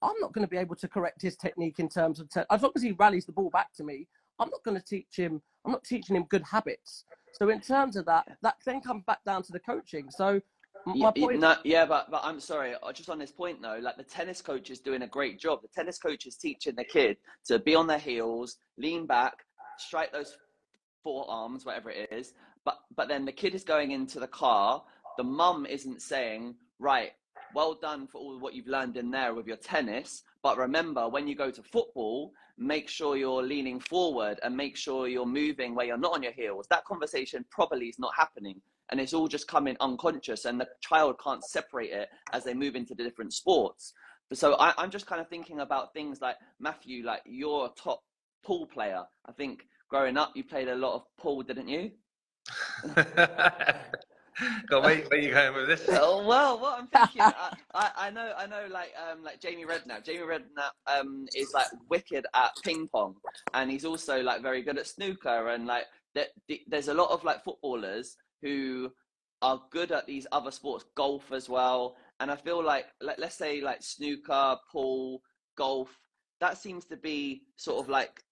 I'm not going to be able to correct his technique in terms of te- as long as he rallies the ball back to me. I'm not going to teach him. I'm not teaching him good habits. So in terms of that, that then comes back down to the coaching. So Yeah, point. no, yeah, but but I'm sorry. uh, Just on this point though, like the tennis coach is doing a great job. The tennis coach is teaching the kid to be on their heels, lean back, strike those forearms, whatever it is. But but then the kid is going into the car. The mum isn't saying, right, well done for all what you've learned in there with your tennis. But remember, when you go to football, make sure you're leaning forward and make sure you're moving where you're not on your heels. That conversation probably is not happening and it's all just coming unconscious and the child can't separate it as they move into the different sports. So I, i'm just kind of thinking about things like matthew like you're a top pool player. I think growing up you played a lot of pool didn't you? [laughs] Go, where, where are you going with this? oh well what i'm thinking I, [laughs] I, I know i know like um like jamie redknapp. Jamie redknapp um is like wicked at ping pong and he's also like very good at snooker and like there, there's a lot of like footballers who are good at these other sports, golf as well. And I feel like, let, let's say, like snooker, pool, golf, that seems to be sort of like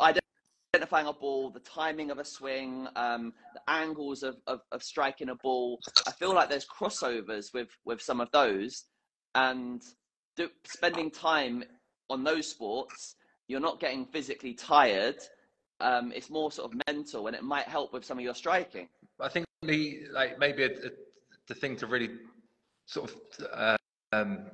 identifying a ball, the timing of a swing, um, the angles of, of, of striking a ball. I feel like there's crossovers with, with some of those. And do, spending time on those sports, you're not getting physically tired. Um, it's more sort of mental, and it might help with some of your striking. I think the like maybe a, a, the thing to really sort of uh, um,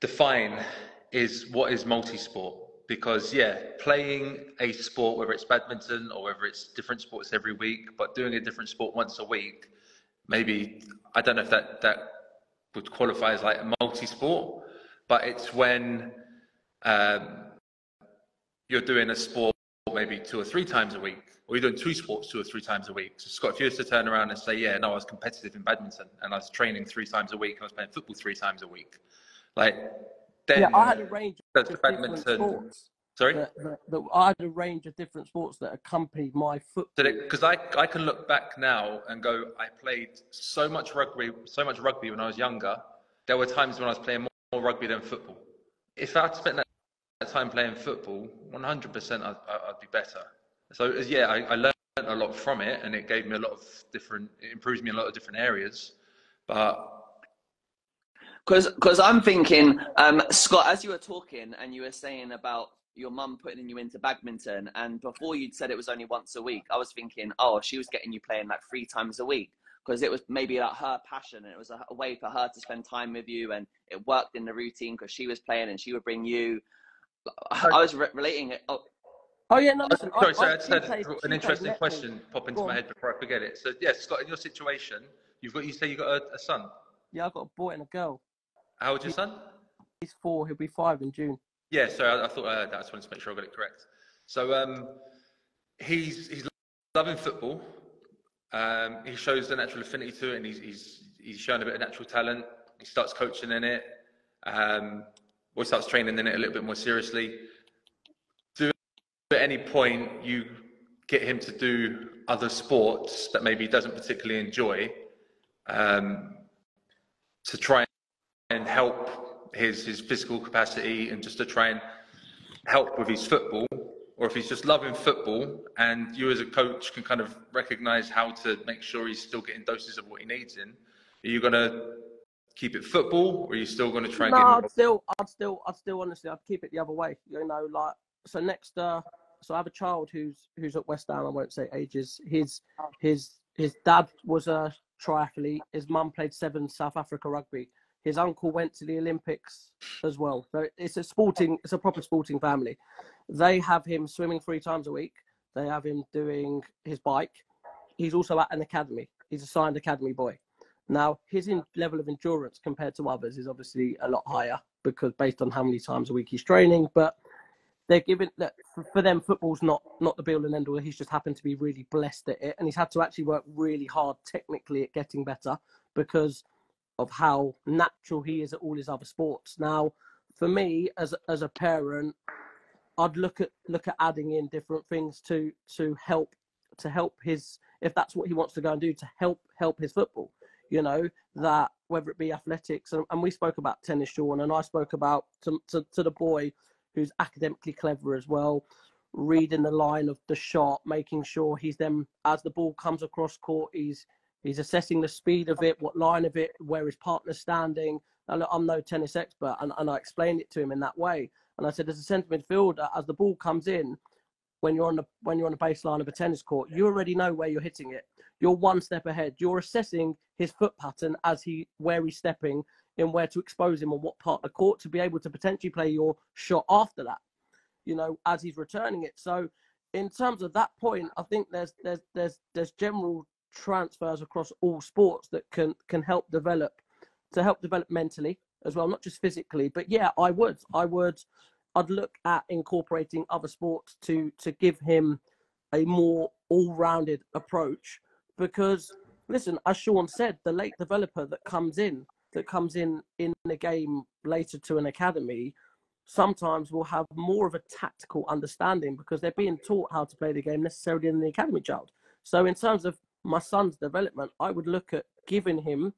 define is what is multi-sport because yeah playing a sport whether it's badminton or whether it's different sports every week but doing a different sport once a week maybe i don't know if that that would qualify as like a multi-sport but it's when um, you're doing a sport maybe two or three times a week, or you're doing two sports two or three times a week. So Scott, if you to turn around and say, yeah, no, I was competitive in badminton and I was training three times a week, I was playing football three times a week, like then yeah, I had a range of badminton. different sports. Sorry, That, that, that I had a range of different sports that accompanied my football. because I I can look back now and go, I played so much rugby, so much rugby when I was younger. There were times when I was playing more, more rugby than football. If I'd spent time playing football, 100% I'd, I'd be better. So yeah, I, I learned a lot from it, and it gave me a lot of different. It improves me in a lot of different areas. But Because because I'm thinking, um, Scott, as you were talking and you were saying about your mum putting you into badminton, and before you'd said it was only once a week, I was thinking, oh, she was getting you playing like three times a week because it was maybe like her passion and it was a, a way for her to spend time with you, and it worked in the routine because she was playing and she would bring you. I was re- relating it. Oh, Oh yeah, no, listen. sorry, I, sorry, I, I just had an interesting question pop into my head before I forget it. So yes, Scott, in your situation, you've got you say you got a, a son. Yeah, I've got a boy and a girl. How old's your son? He's four. He'll be five in June. Yeah, sorry, I, I thought I heard that. I just wanted to make sure I got it correct. So um, he's he's loving football. Um, he shows the natural affinity to it, and he's he's he's shown a bit of natural talent. He starts coaching in it. Um, or starts training in it a little bit more seriously. Do at any point you get him to do other sports that maybe he doesn't particularly enjoy, um, to try and help his his physical capacity and just to try and help with his football, or if he's just loving football and you as a coach can kind of recognize how to make sure he's still getting doses of what he needs in, are you gonna keep it football or are you still gonna try and No, I'd still, I'd still, I'd still honestly, I'd keep it the other way. You know, like so next. uh So I have a child who's who's at West Ham. I won't say ages. His his his dad was a triathlete. His mum played seven South Africa rugby. His uncle went to the Olympics as well. So it's a sporting, it's a proper sporting family. They have him swimming three times a week. They have him doing his bike. He's also at an academy. He's a signed academy boy. Now, his in, level of endurance compared to others is obviously a lot higher because based on how many times a week he's training. But they're giving that for, for them, football's not not the be all and end all. He's just happened to be really blessed at it, and he's had to actually work really hard technically at getting better because of how natural he is at all his other sports. Now, for me as as a parent, I'd look at look at adding in different things to to help to help his if that's what he wants to go and do to help help his football. You know that whether it be athletics and, and we spoke about tennis, Sean, and I spoke about to, to to the boy who's academically clever as well, reading the line of the shot, making sure he's then as the ball comes across court, he's he's assessing the speed of it, what line of it, where his partner's standing. And I'm no tennis expert, and, and I explained it to him in that way. And I said, as a centre midfielder, as the ball comes in, when you're on the when you're on the baseline of a tennis court, you already know where you're hitting it. You're one step ahead. You're assessing his foot pattern as he where he's stepping and where to expose him on what part of the court to be able to potentially play your shot after that. You know, as he's returning it. So, in terms of that point, I think there's there's there's there's general transfers across all sports that can can help develop to help develop mentally as well, not just physically. But yeah, I would I would I'd look at incorporating other sports to to give him a more all-rounded approach because listen as sean said the late developer that comes in that comes in in the game later to an academy sometimes will have more of a tactical understanding because they're being taught how to play the game necessarily in the academy child. So in terms of my son's development i would look at giving him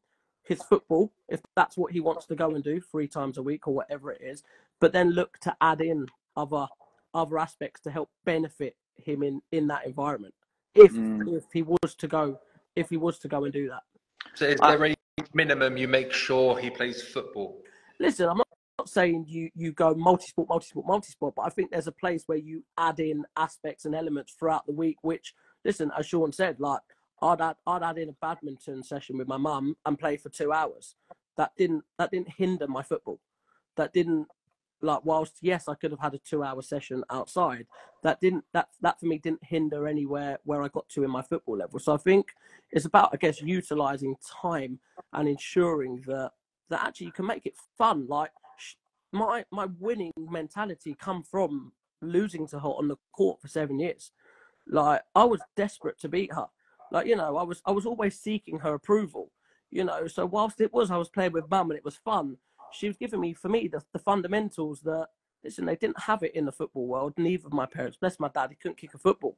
his football if that's what he wants to go and do three times a week or whatever it is but then look to add in other other aspects to help benefit him in in that environment if Mm. if he was to go if he was to go and do that So is there a minimum you make sure he plays football? listen i'm not, not saying you you go multi-sport multi-sport multi-sport but i think there's a place where you add in aspects and elements throughout the week which listen as sean said like i'd add i'd add in a badminton session with my mum and play for two hours that didn't that didn't hinder my football that didn't like whilst yes i could have had a two hour session outside that didn't that that for me didn't hinder anywhere where i got to in my football level. So i think it's about i guess utilizing time and ensuring that that actually you can make it fun. Like my my winning mentality come from losing to her on the court for seven years. Like i was desperate to beat her. Like you know i was i was always seeking her approval you know. So whilst it was i was playing with mum and it was fun she was giving me, for me, the, the fundamentals that listen, they didn't have it in the football world. Neither of my parents. Bless my dad, he couldn't kick a football.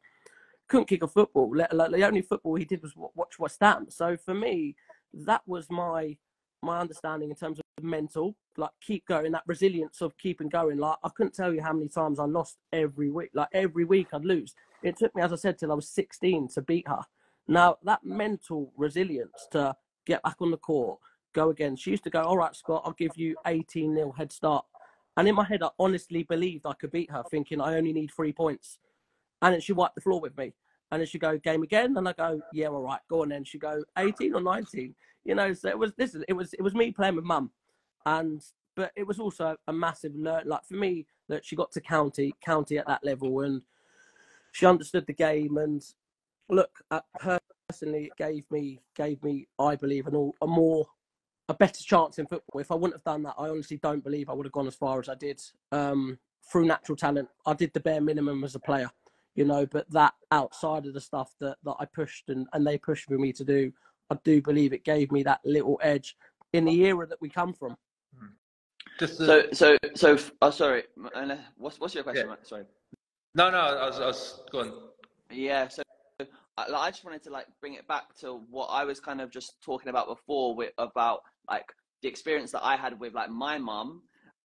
Couldn't kick a football. Like, the only football he did was watch West Ham. So for me, that was my my understanding in terms of mental. Like keep going, that resilience of keeping going. Like I couldn't tell you how many times I lost every week. Like every week I'd lose. It took me, as I said, till I was 16 to beat her. Now that mental resilience to get back on the court, go again. She used to go, all right, Scott, I'll give you 18 nil head start. And in my head, I honestly believed I could beat her, thinking I only need three points. And then she wiped the floor with me. And then she go, game again. And I go, yeah, all right, go on then. She go, 18 or 19. You know, so it was, listen, it was, it was me playing with mum. And, but it was also a massive learn. Like for me, that she got to county, county at that level. And she understood the game. And look, uh, her personally, it gave me, gave me, I believe, an, a more a better chance in football. If I wouldn't have done that, I honestly don't believe I would have gone as far as I did um, through natural talent. I did the bare minimum as a player, you know, but that outside of the stuff that, that I pushed and, and they pushed for me to do, I do believe it gave me that little edge in the era that we come from. Just the... So, so, so, oh, sorry. What's, what's your question? Yeah. Sorry. No, no, I was, I was going. Yeah, so I just wanted to like bring it back to what I was kind of just talking about before with about like the experience that I had with like my mum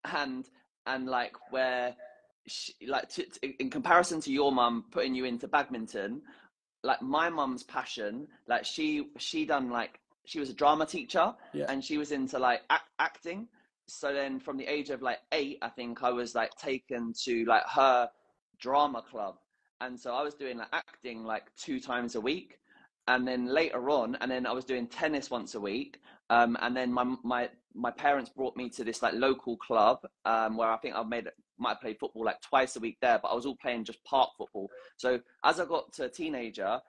and and like where she, like to, to, in comparison to your mum putting you into badminton like my mum's passion like she she done like she was a drama teacher yeah. and she was into like act, acting so then from the age of like eight i think i was like taken to like her drama club and so I was doing like acting like two times a week, and then later on, and then I was doing tennis once a week, um, and then my my my parents brought me to this like local club um, where I think I made might have played football like twice a week there, but I was all playing just park football. So as I got to a teenager,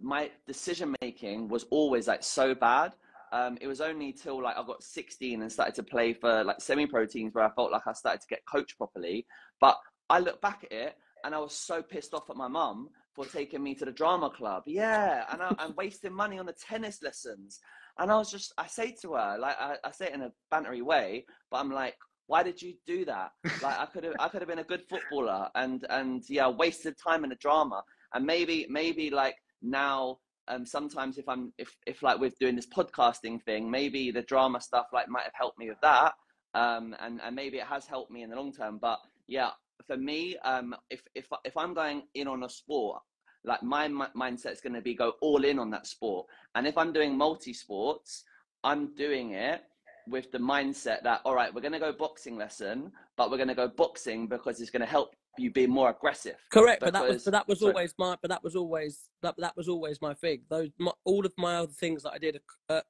my decision making was always like so bad. Um, it was only till like I got 16 and started to play for like semi-pro teams where I felt like I started to get coached properly. But I look back at it and I was so pissed off at my mum for taking me to the drama club. Yeah, and I, am [laughs] wasting money on the tennis lessons. And I was just, I say to her, like, I, I say it in a bantery way, but I'm like, why did you do that? Like, I could have, I could have been a good footballer, and and yeah, wasted time in the drama. And maybe, maybe like now, um, sometimes if I'm, if if like we're doing this podcasting thing, maybe the drama stuff like might have helped me with that. Um, and and maybe it has helped me in the long term. But yeah, for me, um, if if if I'm going in on a sport, like my, my mindset is going to be go all in on that sport. And if I'm doing multi sports, I'm doing it with the mindset that all right, we're going to go boxing lesson, but we're going to go boxing because it's going to help you be more aggressive. Correct, because, but that was but that was sorry. always my but that was always that that was always my thing. Those my, all of my other things that I did uh,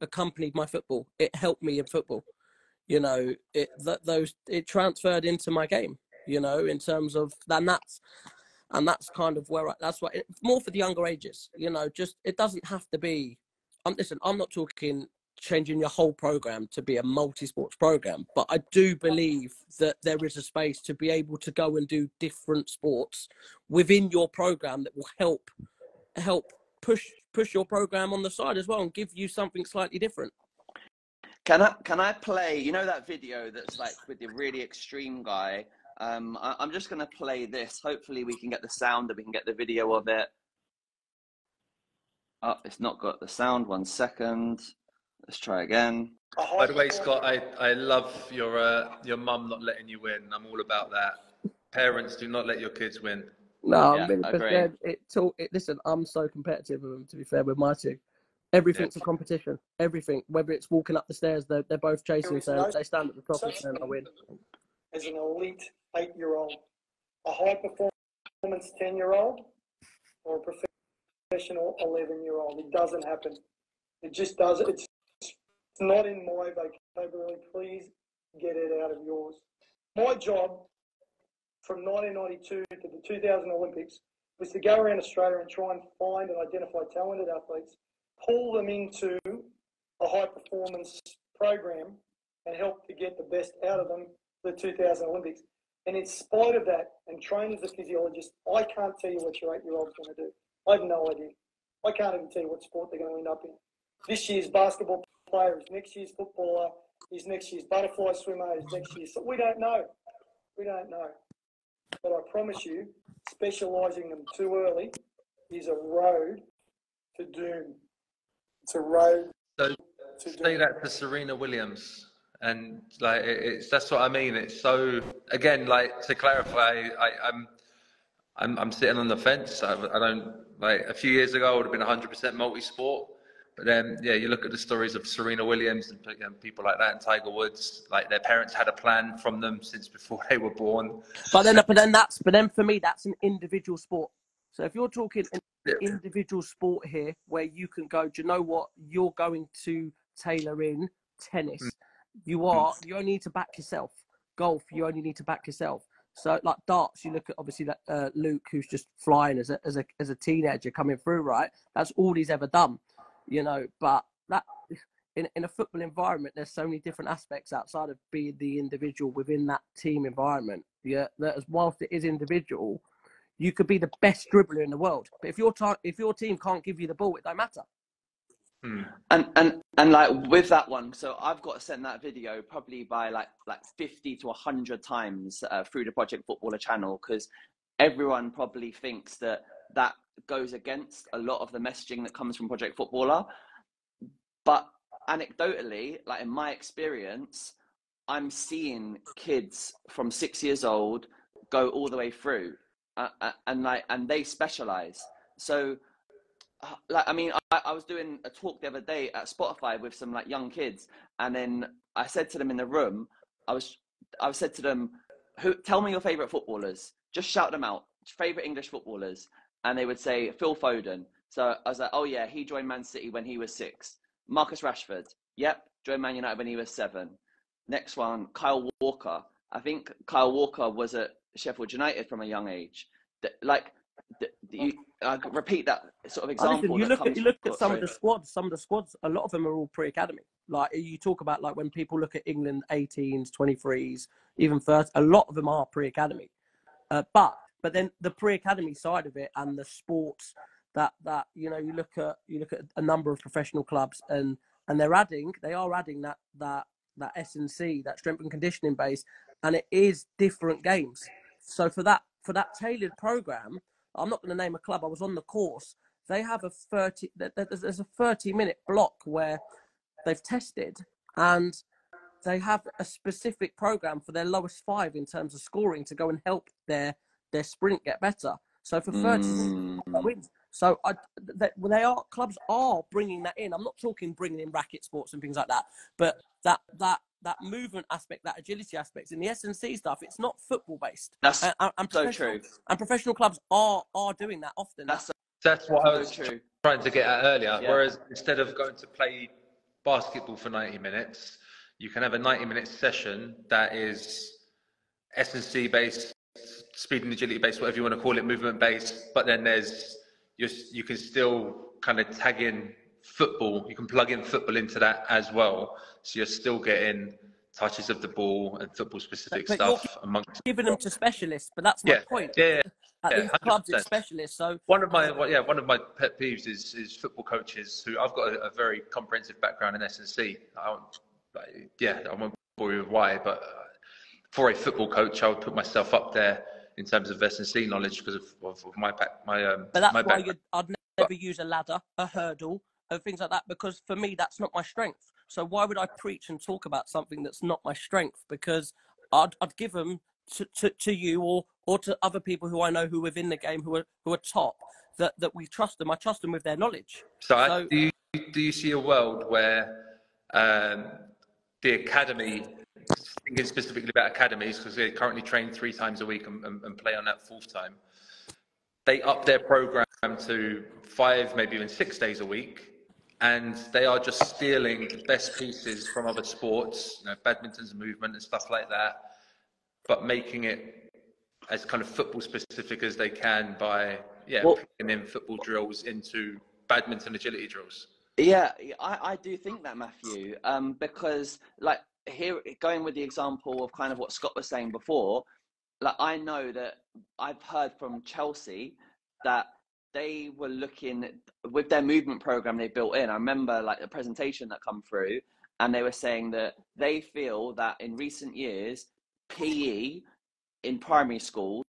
accompanied my football. It helped me in football. You know, it that those it transferred into my game you know, in terms of and that's and that's kind of where I, that's what more for the younger ages, you know. Just it doesn't have to be. Um, listen, I'm not talking changing your whole program to be a multi-sports program, but I do believe that there is a space to be able to go and do different sports within your program that will help help push push your program on the side as well and give you something slightly different. Can I can I play? You know that video that's like with the really extreme guy um, I, am just going to play this. Hopefully, we can get the sound and we can get the video of it. Oh, it's not got the sound. One second. Let's try again. By the way, Scott, I, I love your uh, your mum not letting you win. I'm all about that. Parents do not let your kids win. No, yeah, it, it, it, listen, I'm so competitive with them. To be fair, with my two, everything's yeah. a competition. Everything, whether it's walking up the stairs, they're, they're both chasing. So they stand at the top and saying, "I win." As an elite eight year old, a high performance 10 year old, or a professional 11 year old. It doesn't happen. It just doesn't. It's, it's not in my vocabulary. Please get it out of yours. My job from 1992 to the 2000 Olympics was to go around Australia and try and find and identify talented athletes, pull them into a high performance program, and help to get the best out of them for the 2000 Olympics. And in spite of that, and trained as a physiologist, I can't tell you what your eight year old's going to do. I have no idea. I can't even tell you what sport they're going to end up in. This year's basketball player is next year's footballer. Is next year's butterfly swimmer? Is next year? So we don't know. We don't know. But I promise you, specialising them too early is a road to doom. It's a road So to say doom. that to Serena Williams, and like it's that's what I mean. It's so again, like to clarify, I, I'm I'm I'm sitting on the fence. I, I don't like a few years ago I would have been 100% multi-sport, but then yeah, you look at the stories of Serena Williams and, and people like that, and Tiger Woods. Like their parents had a plan from them since before they were born. But then, but then that's, but then for me, that's an individual sport. So if you're talking an Yeah. individual sport here, where you can go, do you know what? You're going to tailor in tennis. Mm. You are. You only need to back yourself. Golf, you only need to back yourself. So like darts, you look at obviously that uh, Luke, who's just flying as a as a as a teenager coming through, right? That's all he's ever done, you know. But that in in a football environment, there's so many different aspects outside of being the individual within that team environment. Yeah, that as whilst it is individual, you could be the best dribbler in the world, but if your time if your team can't give you the ball, it don't matter. Hmm. And and and like with that one, so I've got to send that video probably by like like fifty to hundred times uh, through the Project Footballer channel because everyone probably thinks that that goes against a lot of the messaging that comes from Project Footballer. But anecdotally, like in my experience, I'm seeing kids from six years old go all the way through, uh, uh, and like and they specialize. So [sighs] like I mean, I, I was doing a talk the other day at Spotify with some like young kids, and then I said to them in the room, I was I said to them, "Who? Tell me your favorite footballers. Just shout them out. Favorite English footballers." And they would say Phil Foden. So I was like, "Oh yeah, he joined Man City when he was six. Marcus Rashford. Yep, joined Man United when he was seven. Next one, Kyle Walker. I think Kyle Walker was at Sheffield United from a young age. Th- Like, th- you, I repeat that sort of example. listen, you look at you look at some of the squads. Some of the squads, a lot of them are all pre-academy. Like you talk about, like when people look at England 18s, 23s, even first, a lot of them are pre-academy. Uh, but but then the pre-academy side of it and the sports that that you know you look at you look at a number of professional clubs and and they're adding they are adding that that that S and C that strength and conditioning base and it is different games. So for that for that tailored program, I'm not going to name a club. I was on the course. They have a 30 there's a 30 minute block where they've tested and they have a specific program for their lowest five in terms of scoring to go and help their their sprint get better. So for 30 Mm. wins. So I, they, they are clubs are bringing that in. I'm not talking bringing in racket sports and things like that, but that that that movement aspect, that agility aspect in the S and C stuff, it's not football based. That's And, and, and so true. And professional clubs are are doing that often. That's so, That's what I was true. trying to get at earlier. Yeah. Whereas instead of going to play basketball for 90 minutes, you can have a 90 minute session that is S&C based, speed and agility based, whatever you want to call it, movement based. But then there's you you can still kind of tag in football. You can plug in football into that as well. So you're still getting touches of the ball and football specific But stuff amongst. giving them to specialists, but that's my Yeah, point. yeah, yeah. At yeah, these clubs, it's specialists. So One of my well, yeah, one of my pet peeves is is football coaches who I've got a, a very comprehensive background in S and C. Like, yeah, I won't bore you with why, but uh, for a football coach, I would put myself up there in terms of S and C knowledge because of, of, of my back, my um, But that's my why I'd never use a ladder, a hurdle, and things like that because for me that's not my strength. So why would I preach and talk about something that's not my strength? Because I'd, I'd give them to, to, to you or or to other people who I know who are within the game who are who are top that, that we trust them. I trust them with their knowledge. So, So- do you do you see a world where um, the academy, thinking specifically about academies, because they currently train three times a week and, and, and play on that fourth time, they up their program to five, maybe even six days a week, and they are just stealing the best pieces from other sports, you know, badminton's movement and stuff like that, but making it as kind of football specific as they can by yeah Well- putting in football drills into badminton agility drills. Yeah, I, I do think that, Matthew, um, because like here, going with the example of kind of what Scott was saying before, like I know that I've heard from Chelsea that they were looking with their movement program they built in. I remember like the presentation that come through, and they were saying that they feel that in recent years, PE in primary schools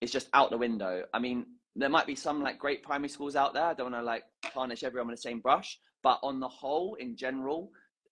is just out the window. I mean, there might be some like great primary schools out there. I don't want to like tarnish everyone with the same brush, but on the whole, in general,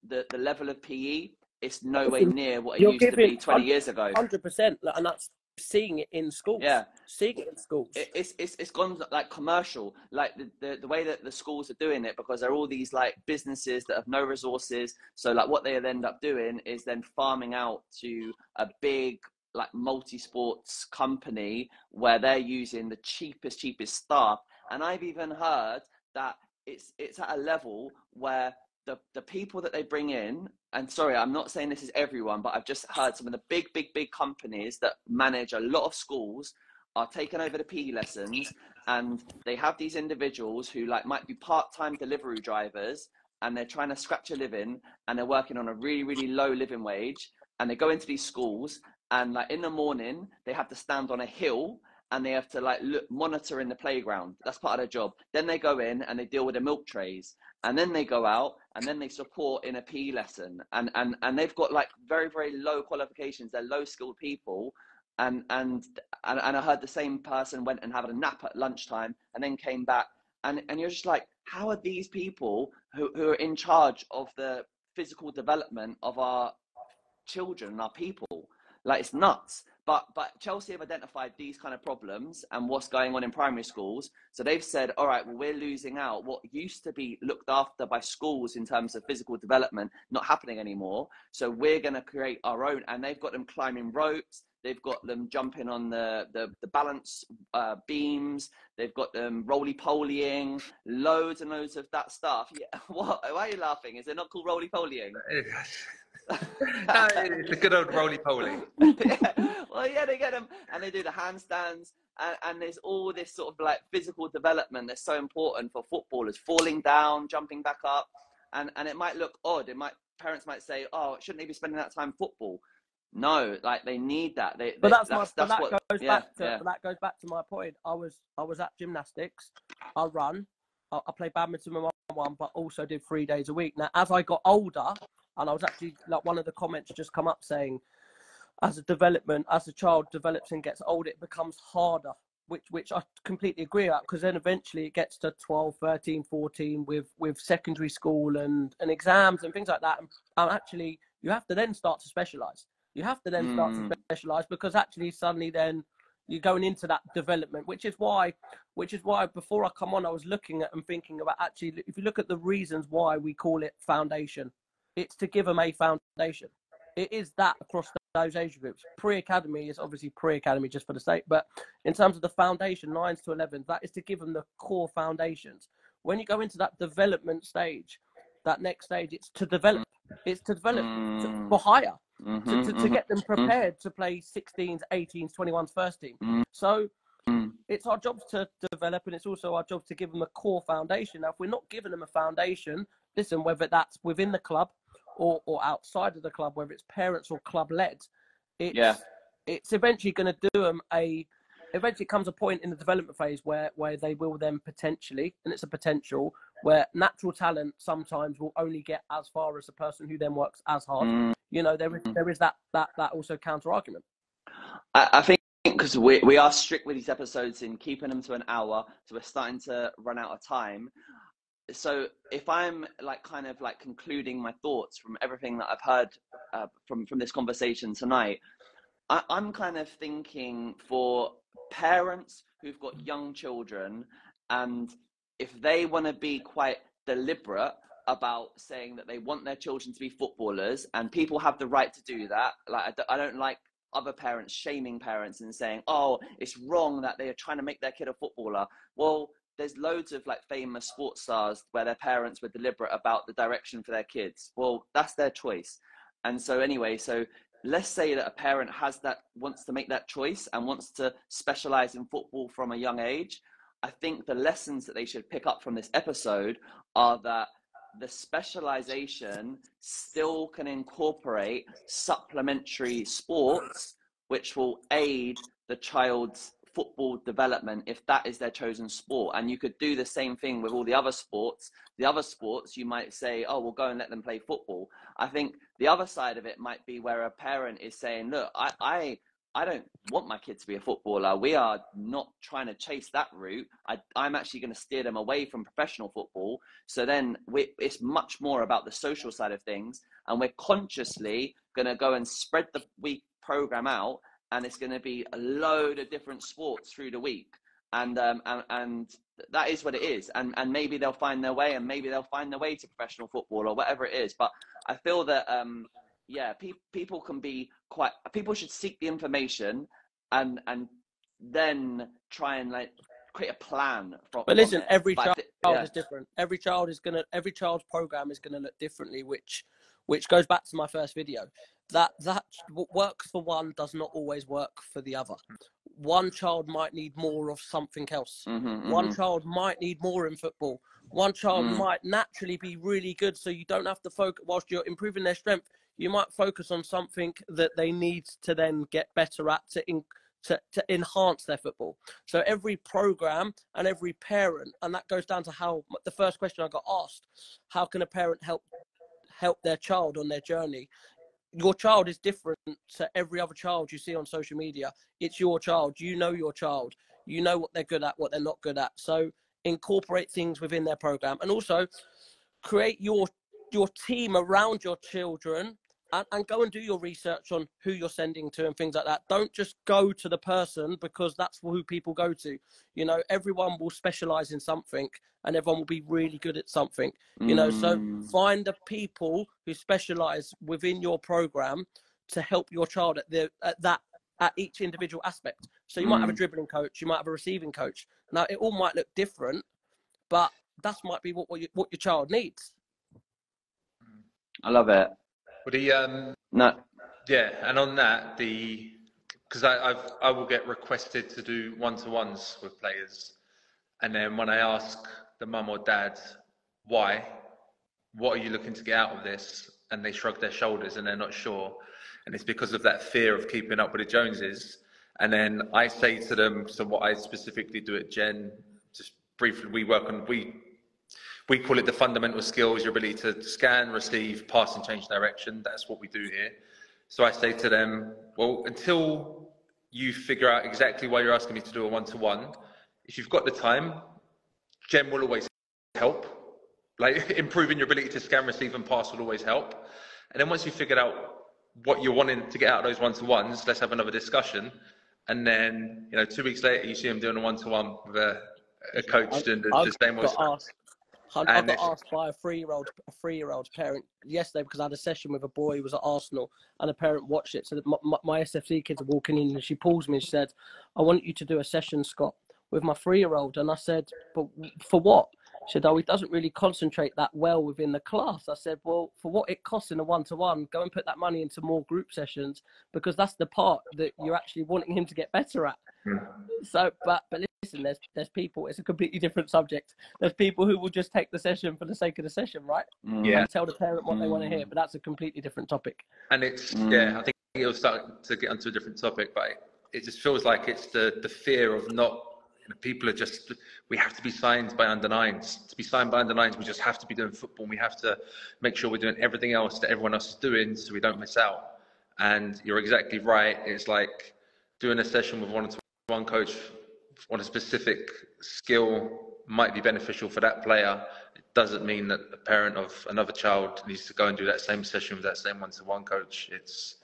the the level of PE is nowhere near what it You're used to be 20 years ago. Hundred percent, and that's seeing it in schools. Yeah. seeing it in schools. It, it's it's it's gone like commercial, like the, the the way that the schools are doing it because they're all these like businesses that have no resources. So like what they end up doing is then farming out to a big like multi-sports company where they're using the cheapest cheapest staff. And I've even heard that it's it's at a level where the the people that they bring in and sorry i'm not saying this is everyone but i've just heard some of the big big big companies that manage a lot of schools are taking over the pe lessons and they have these individuals who like might be part-time delivery drivers and they're trying to scratch a living and they're working on a really really low living wage and they go into these schools and like in the morning they have to stand on a hill and they have to like look monitor in the playground. That's part of their job. Then they go in and they deal with the milk trays and then they go out and then they support in a PE lesson. And and and they've got like very very low qualifications. They're low skilled people. And and and, and I heard the same person went and had a nap at lunchtime and then came back. And and you're just like how are these people who, who are in charge of the physical development of our children our people? Like it's nuts but but Chelsea have identified these kind of problems and what's going on in primary schools. So they've said, all right, well, we're losing out what used to be looked after by schools in terms of physical development, not happening anymore. So we're going to create our own, and they've got them climbing ropes. They've got them jumping on the the, the balance uh, beams. They've got them roly polying, loads and loads of that stuff. Yeah, [laughs] what? Why are you laughing? Is it not called roly polying? no, [laughs] [laughs] it's a good old roly poly. yeah. Well, yeah, they get them and they do the handstands, and, and there's all this sort of like physical development that's so important for footballers, falling down, jumping back up, and and it might look odd. It might parents might say, "Oh, shouldn't they be spending that time football?" No, like they need that. They, But they- that's, my. that's, But that what, goes yeah, back to. yeah. That goes back to my point. I was. I was at gymnastics. I run. I, I play badminton with my one, but also did three days a week. Now, as I got older, and I was actually like one of the comments just come up saying, as a development, as a child develops and gets older, it becomes harder. Which, which I completely agree with because then eventually it gets to 12, 13, 14 with, with secondary school and, and exams and things like that. And, and actually, you have to then start to specialize. You have to then start Mm. to specialize because actually, suddenly, then you're going into that development, which is why, which is why before I come on, I was looking at and thinking about actually, if you look at the reasons why we call it foundation, it's to give them a foundation. It is that across those age groups. Pre-academy is obviously pre-academy just for the sake, but in terms of the foundation, nines to 11, that is to give them the core foundations. When you go into that development stage, that next stage, it's to develop. It's to develop to, Mm. for hire to, Mhm, to, to mhm. get them prepared to play 16s, 18s, 21s first team. Mm. So Mm. it's our job to develop and it's also our job to give them a core foundation. Now, if we're not giving them a foundation, listen, whether that's within the club or, or outside of the club, whether it's parents or club led, it's, Yeah. it's eventually going to do them a, eventually comes a point in the development phase where, where they will then potentially, and it's a potential, where natural talent sometimes will only get as far as the person who then works as hard. Mm. You know, there is, there is that, that, that also counter argument. I, I think because we, we are strict with these episodes in keeping them to an hour, so we're starting to run out of time. So if I'm like kind of like concluding my thoughts from everything that I've heard uh, from from this conversation tonight, I, I'm kind of thinking for parents who've got young children, and if they want to be quite deliberate about saying that they want their children to be footballers, and people have the right to do that. Like I d- I don't like other parents shaming parents and saying, "Oh, it's wrong that they are trying to make their kid a footballer." Well, there's loads of like famous sports stars where their parents were deliberate about the direction for their kids. Well, that's their choice. And so anyway, so let's say that a parent has that wants to make that choice and wants to specialize in football from a young age. I think the lessons that they should pick up from this episode are that the specialization still can incorporate supplementary sports which will aid the child's football development if that is their chosen sport. And you could do the same thing with all the other sports. The other sports, you might say, oh, we'll go and let them play football. I think the other side of it might be where a parent is saying, look, I, I, I don't want my kid to be a footballer. We are not trying to chase that route. I, am actually going to steer them away from professional football. So then we, it's much more about the social side of things. And we're consciously going to go and spread the week program out and it's going to be a load of different sports through the week. And um, and, and that is what it is. And and maybe they'll find their way and maybe they'll find their way to professional football or whatever it is. But i feel that um yeah pe- people can be quite people should seek the information and and then try and like create a plan for, but listen every but child yeah. is different. Every child is gonna every child's program is gonna look differently which which goes back to my first video that that what works for one does not always work for the other one child might need more of something else mm-hmm, one mm-hmm. child might need more in football one child mm. might naturally be really good so you don't have to focus whilst you're improving their strength you might focus on something that they need to then get better at to in, to, to enhance their football. So every program and every parent, and that goes down to how the first question I got asked: How can a parent help help their child on their journey? Your child is different to every other child you see on social media. It's your child. You know your child. You know what they're good at, what they're not good at. So incorporate things within their program and also create your your team around your children and, and go and do your research on who you're sending to and things like that. Don't just go to the person because that's who people go to. You know, everyone will specialize in something and everyone will be really good at something. You know, so mm. find the people who specialize within your program to help your child at the at that at each individual aspect. So you mm. might have a mm. dribbling coach, you might have a receiving coach. Now it all might look different, but that might be what what, you, what your child needs. I love it. But the um, no, yeah, and on that, the because I've I will get requested to do one to ones with players, and then when I ask the mum or dad why, what are you looking to get out of this, and they shrug their shoulders and they're not sure, and it's because of that fear of keeping up with the Joneses. And then I say to them, so what I specifically do at Gen, just briefly, we work on we we call it the fundamental skills, your ability to scan, receive, pass, and change direction. That's what we do here. So I say to them, well, until you figure out exactly why you're asking me to do a one to one, if you've got the time, Gen will always help. Like [laughs] improving your ability to scan, receive, and pass will always help. And then once you've figured out what you're wanting to get out of those one to ones, let's have another discussion. And then, you know, two weeks later, you see them doing a one to one with a, a coach doing the, the same. Ask, I, got asked by a three-year-old, a three-year-old parent yesterday because I had a session with a boy who was at Arsenal, and a parent watched it. So my, my, my SFC kids are walking in, and she pulls me and she said, "I want you to do a session, Scott, with my three-year-old." And I said, "But for what?" She said, "Oh, he doesn't really concentrate that well within the class." I said, "Well, for what it costs in a one-to-one, go and put that money into more group sessions because that's the part that you're actually wanting him to get better at." Mm. So, but but listen, there's there's people. It's a completely different subject. There's people who will just take the session for the sake of the session, right? Mm. Yeah. And tell the parent what mm. they want to hear, but that's a completely different topic. And it's mm. yeah, I think it'll start to get onto a different topic, but it just feels like it's the the fear of not. You know, people are just we have to be signed by under nines. To be signed by under nines, we just have to be doing football. We have to make sure we're doing everything else that everyone else is doing, so we don't miss out. And you're exactly right. It's like doing a session with one one coach on a specific skill might be beneficial for that player, it doesn't mean that the parent of another child needs to go and do that same session with that same one-to-one coach. It's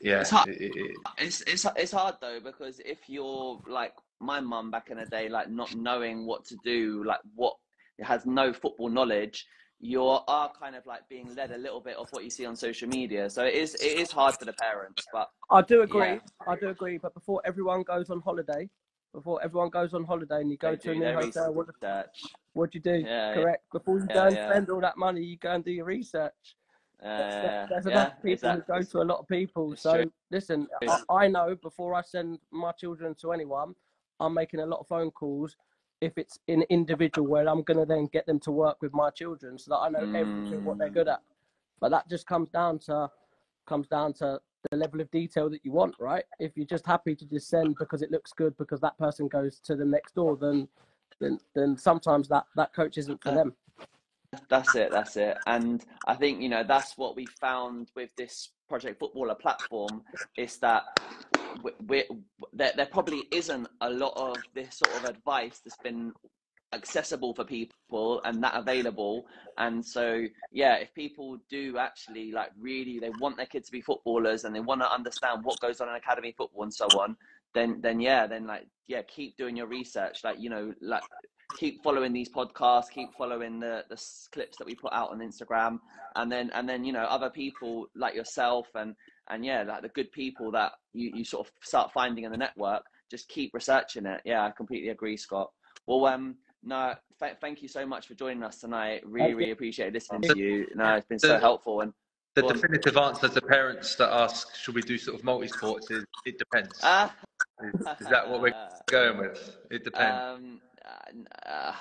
yeah, it's hard. It, it, it's, it's it's hard though because if you're like my mum back in the day, like not knowing what to do, like what has no football knowledge, you are kind of like being led a little bit off what you see on social media. So it is it is hard for the parents. But I do agree. Yeah. I do agree. But before everyone goes on holiday, before everyone goes on holiday and you go they to a new hotel, what, what do you do? Yeah, Correct. Yeah. Before you go and spend all that money, you go and do your research. Uh, there's enough people exactly. who go to a lot of people. It's so true. listen, I, I know before I send my children to anyone, I'm making a lot of phone calls if it's in individual where I'm going to then get them to work with my children so that I know mm. everything what they're good at. But that just comes down to comes down to the level of detail that you want, right? If you're just happy to just send because it looks good because that person goes to the next door, then then then sometimes that that coach isn't for uh, them. That's it. That's it. And I think you know that's what we found with this Project Footballer platform is that we, we, there, there probably isn't a lot of this sort of advice that's been accessible for people and that available. And so yeah if people do actually like really they want their kids to be footballers and they want to understand what goes on in academy football and so on then then yeah then like yeah keep doing your research. Like you know like keep following these podcasts keep following the the clips that we put out on instagram. And then and then you know other people like yourself and and yeah like the good people that you, you sort of start finding in the network just keep researching it. Yeah i completely agree scott. Well um no th- thank you so much for joining us tonight. Really really appreciate listening to you. no it's been so helpful and the definitive answer to parents that ask should we do sort of multi-sports? is it depends. Ah. is, is that what we're [laughs] going with? It depends. Um, uh,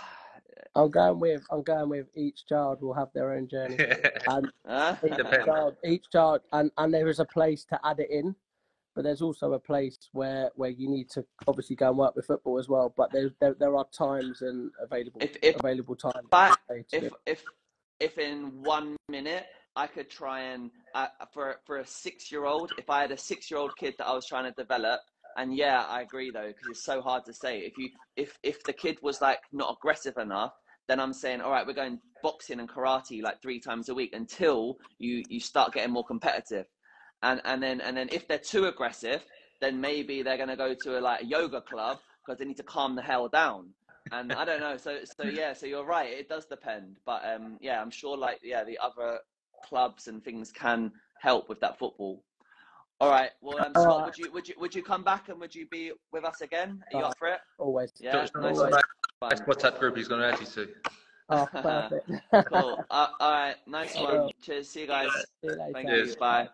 I'm going with I'm going with each child will have their own journey, [laughs] and [laughs] uh, each child, each child, and and there is a place to add it in, but there's also a place where where you need to obviously go and work with football as well. But there there, there are times and available if, if, available time. But if if if in one minute I could try and uh, for for a six year old, if I had a six year old kid that I was trying to develop, and yeah, I agree though because it's so hard to say. If you if if the kid was like not aggressive enough, then I'm saying, all right, we're going boxing and karate like three times a week until you you start getting more competitive, and and then and then if they're too aggressive, then maybe they're going to go to a like a yoga club because they need to calm the hell down. And I don't know. So so [laughs] yeah. So you're right. It does depend. But um yeah, I'm sure like yeah the other clubs and things can help with that football. All right. Well, um, Scott, uh, would you would you would you come back and would you be with us again? Are you uh, up for it? Always. Yeah. Nice. Always. Nice WhatsApp group he's going to add you to. Oh, [laughs] perfect. cool. Uh, all right. Nice [laughs] one. Cheers. See you guys. See you later. Thank you. Bye.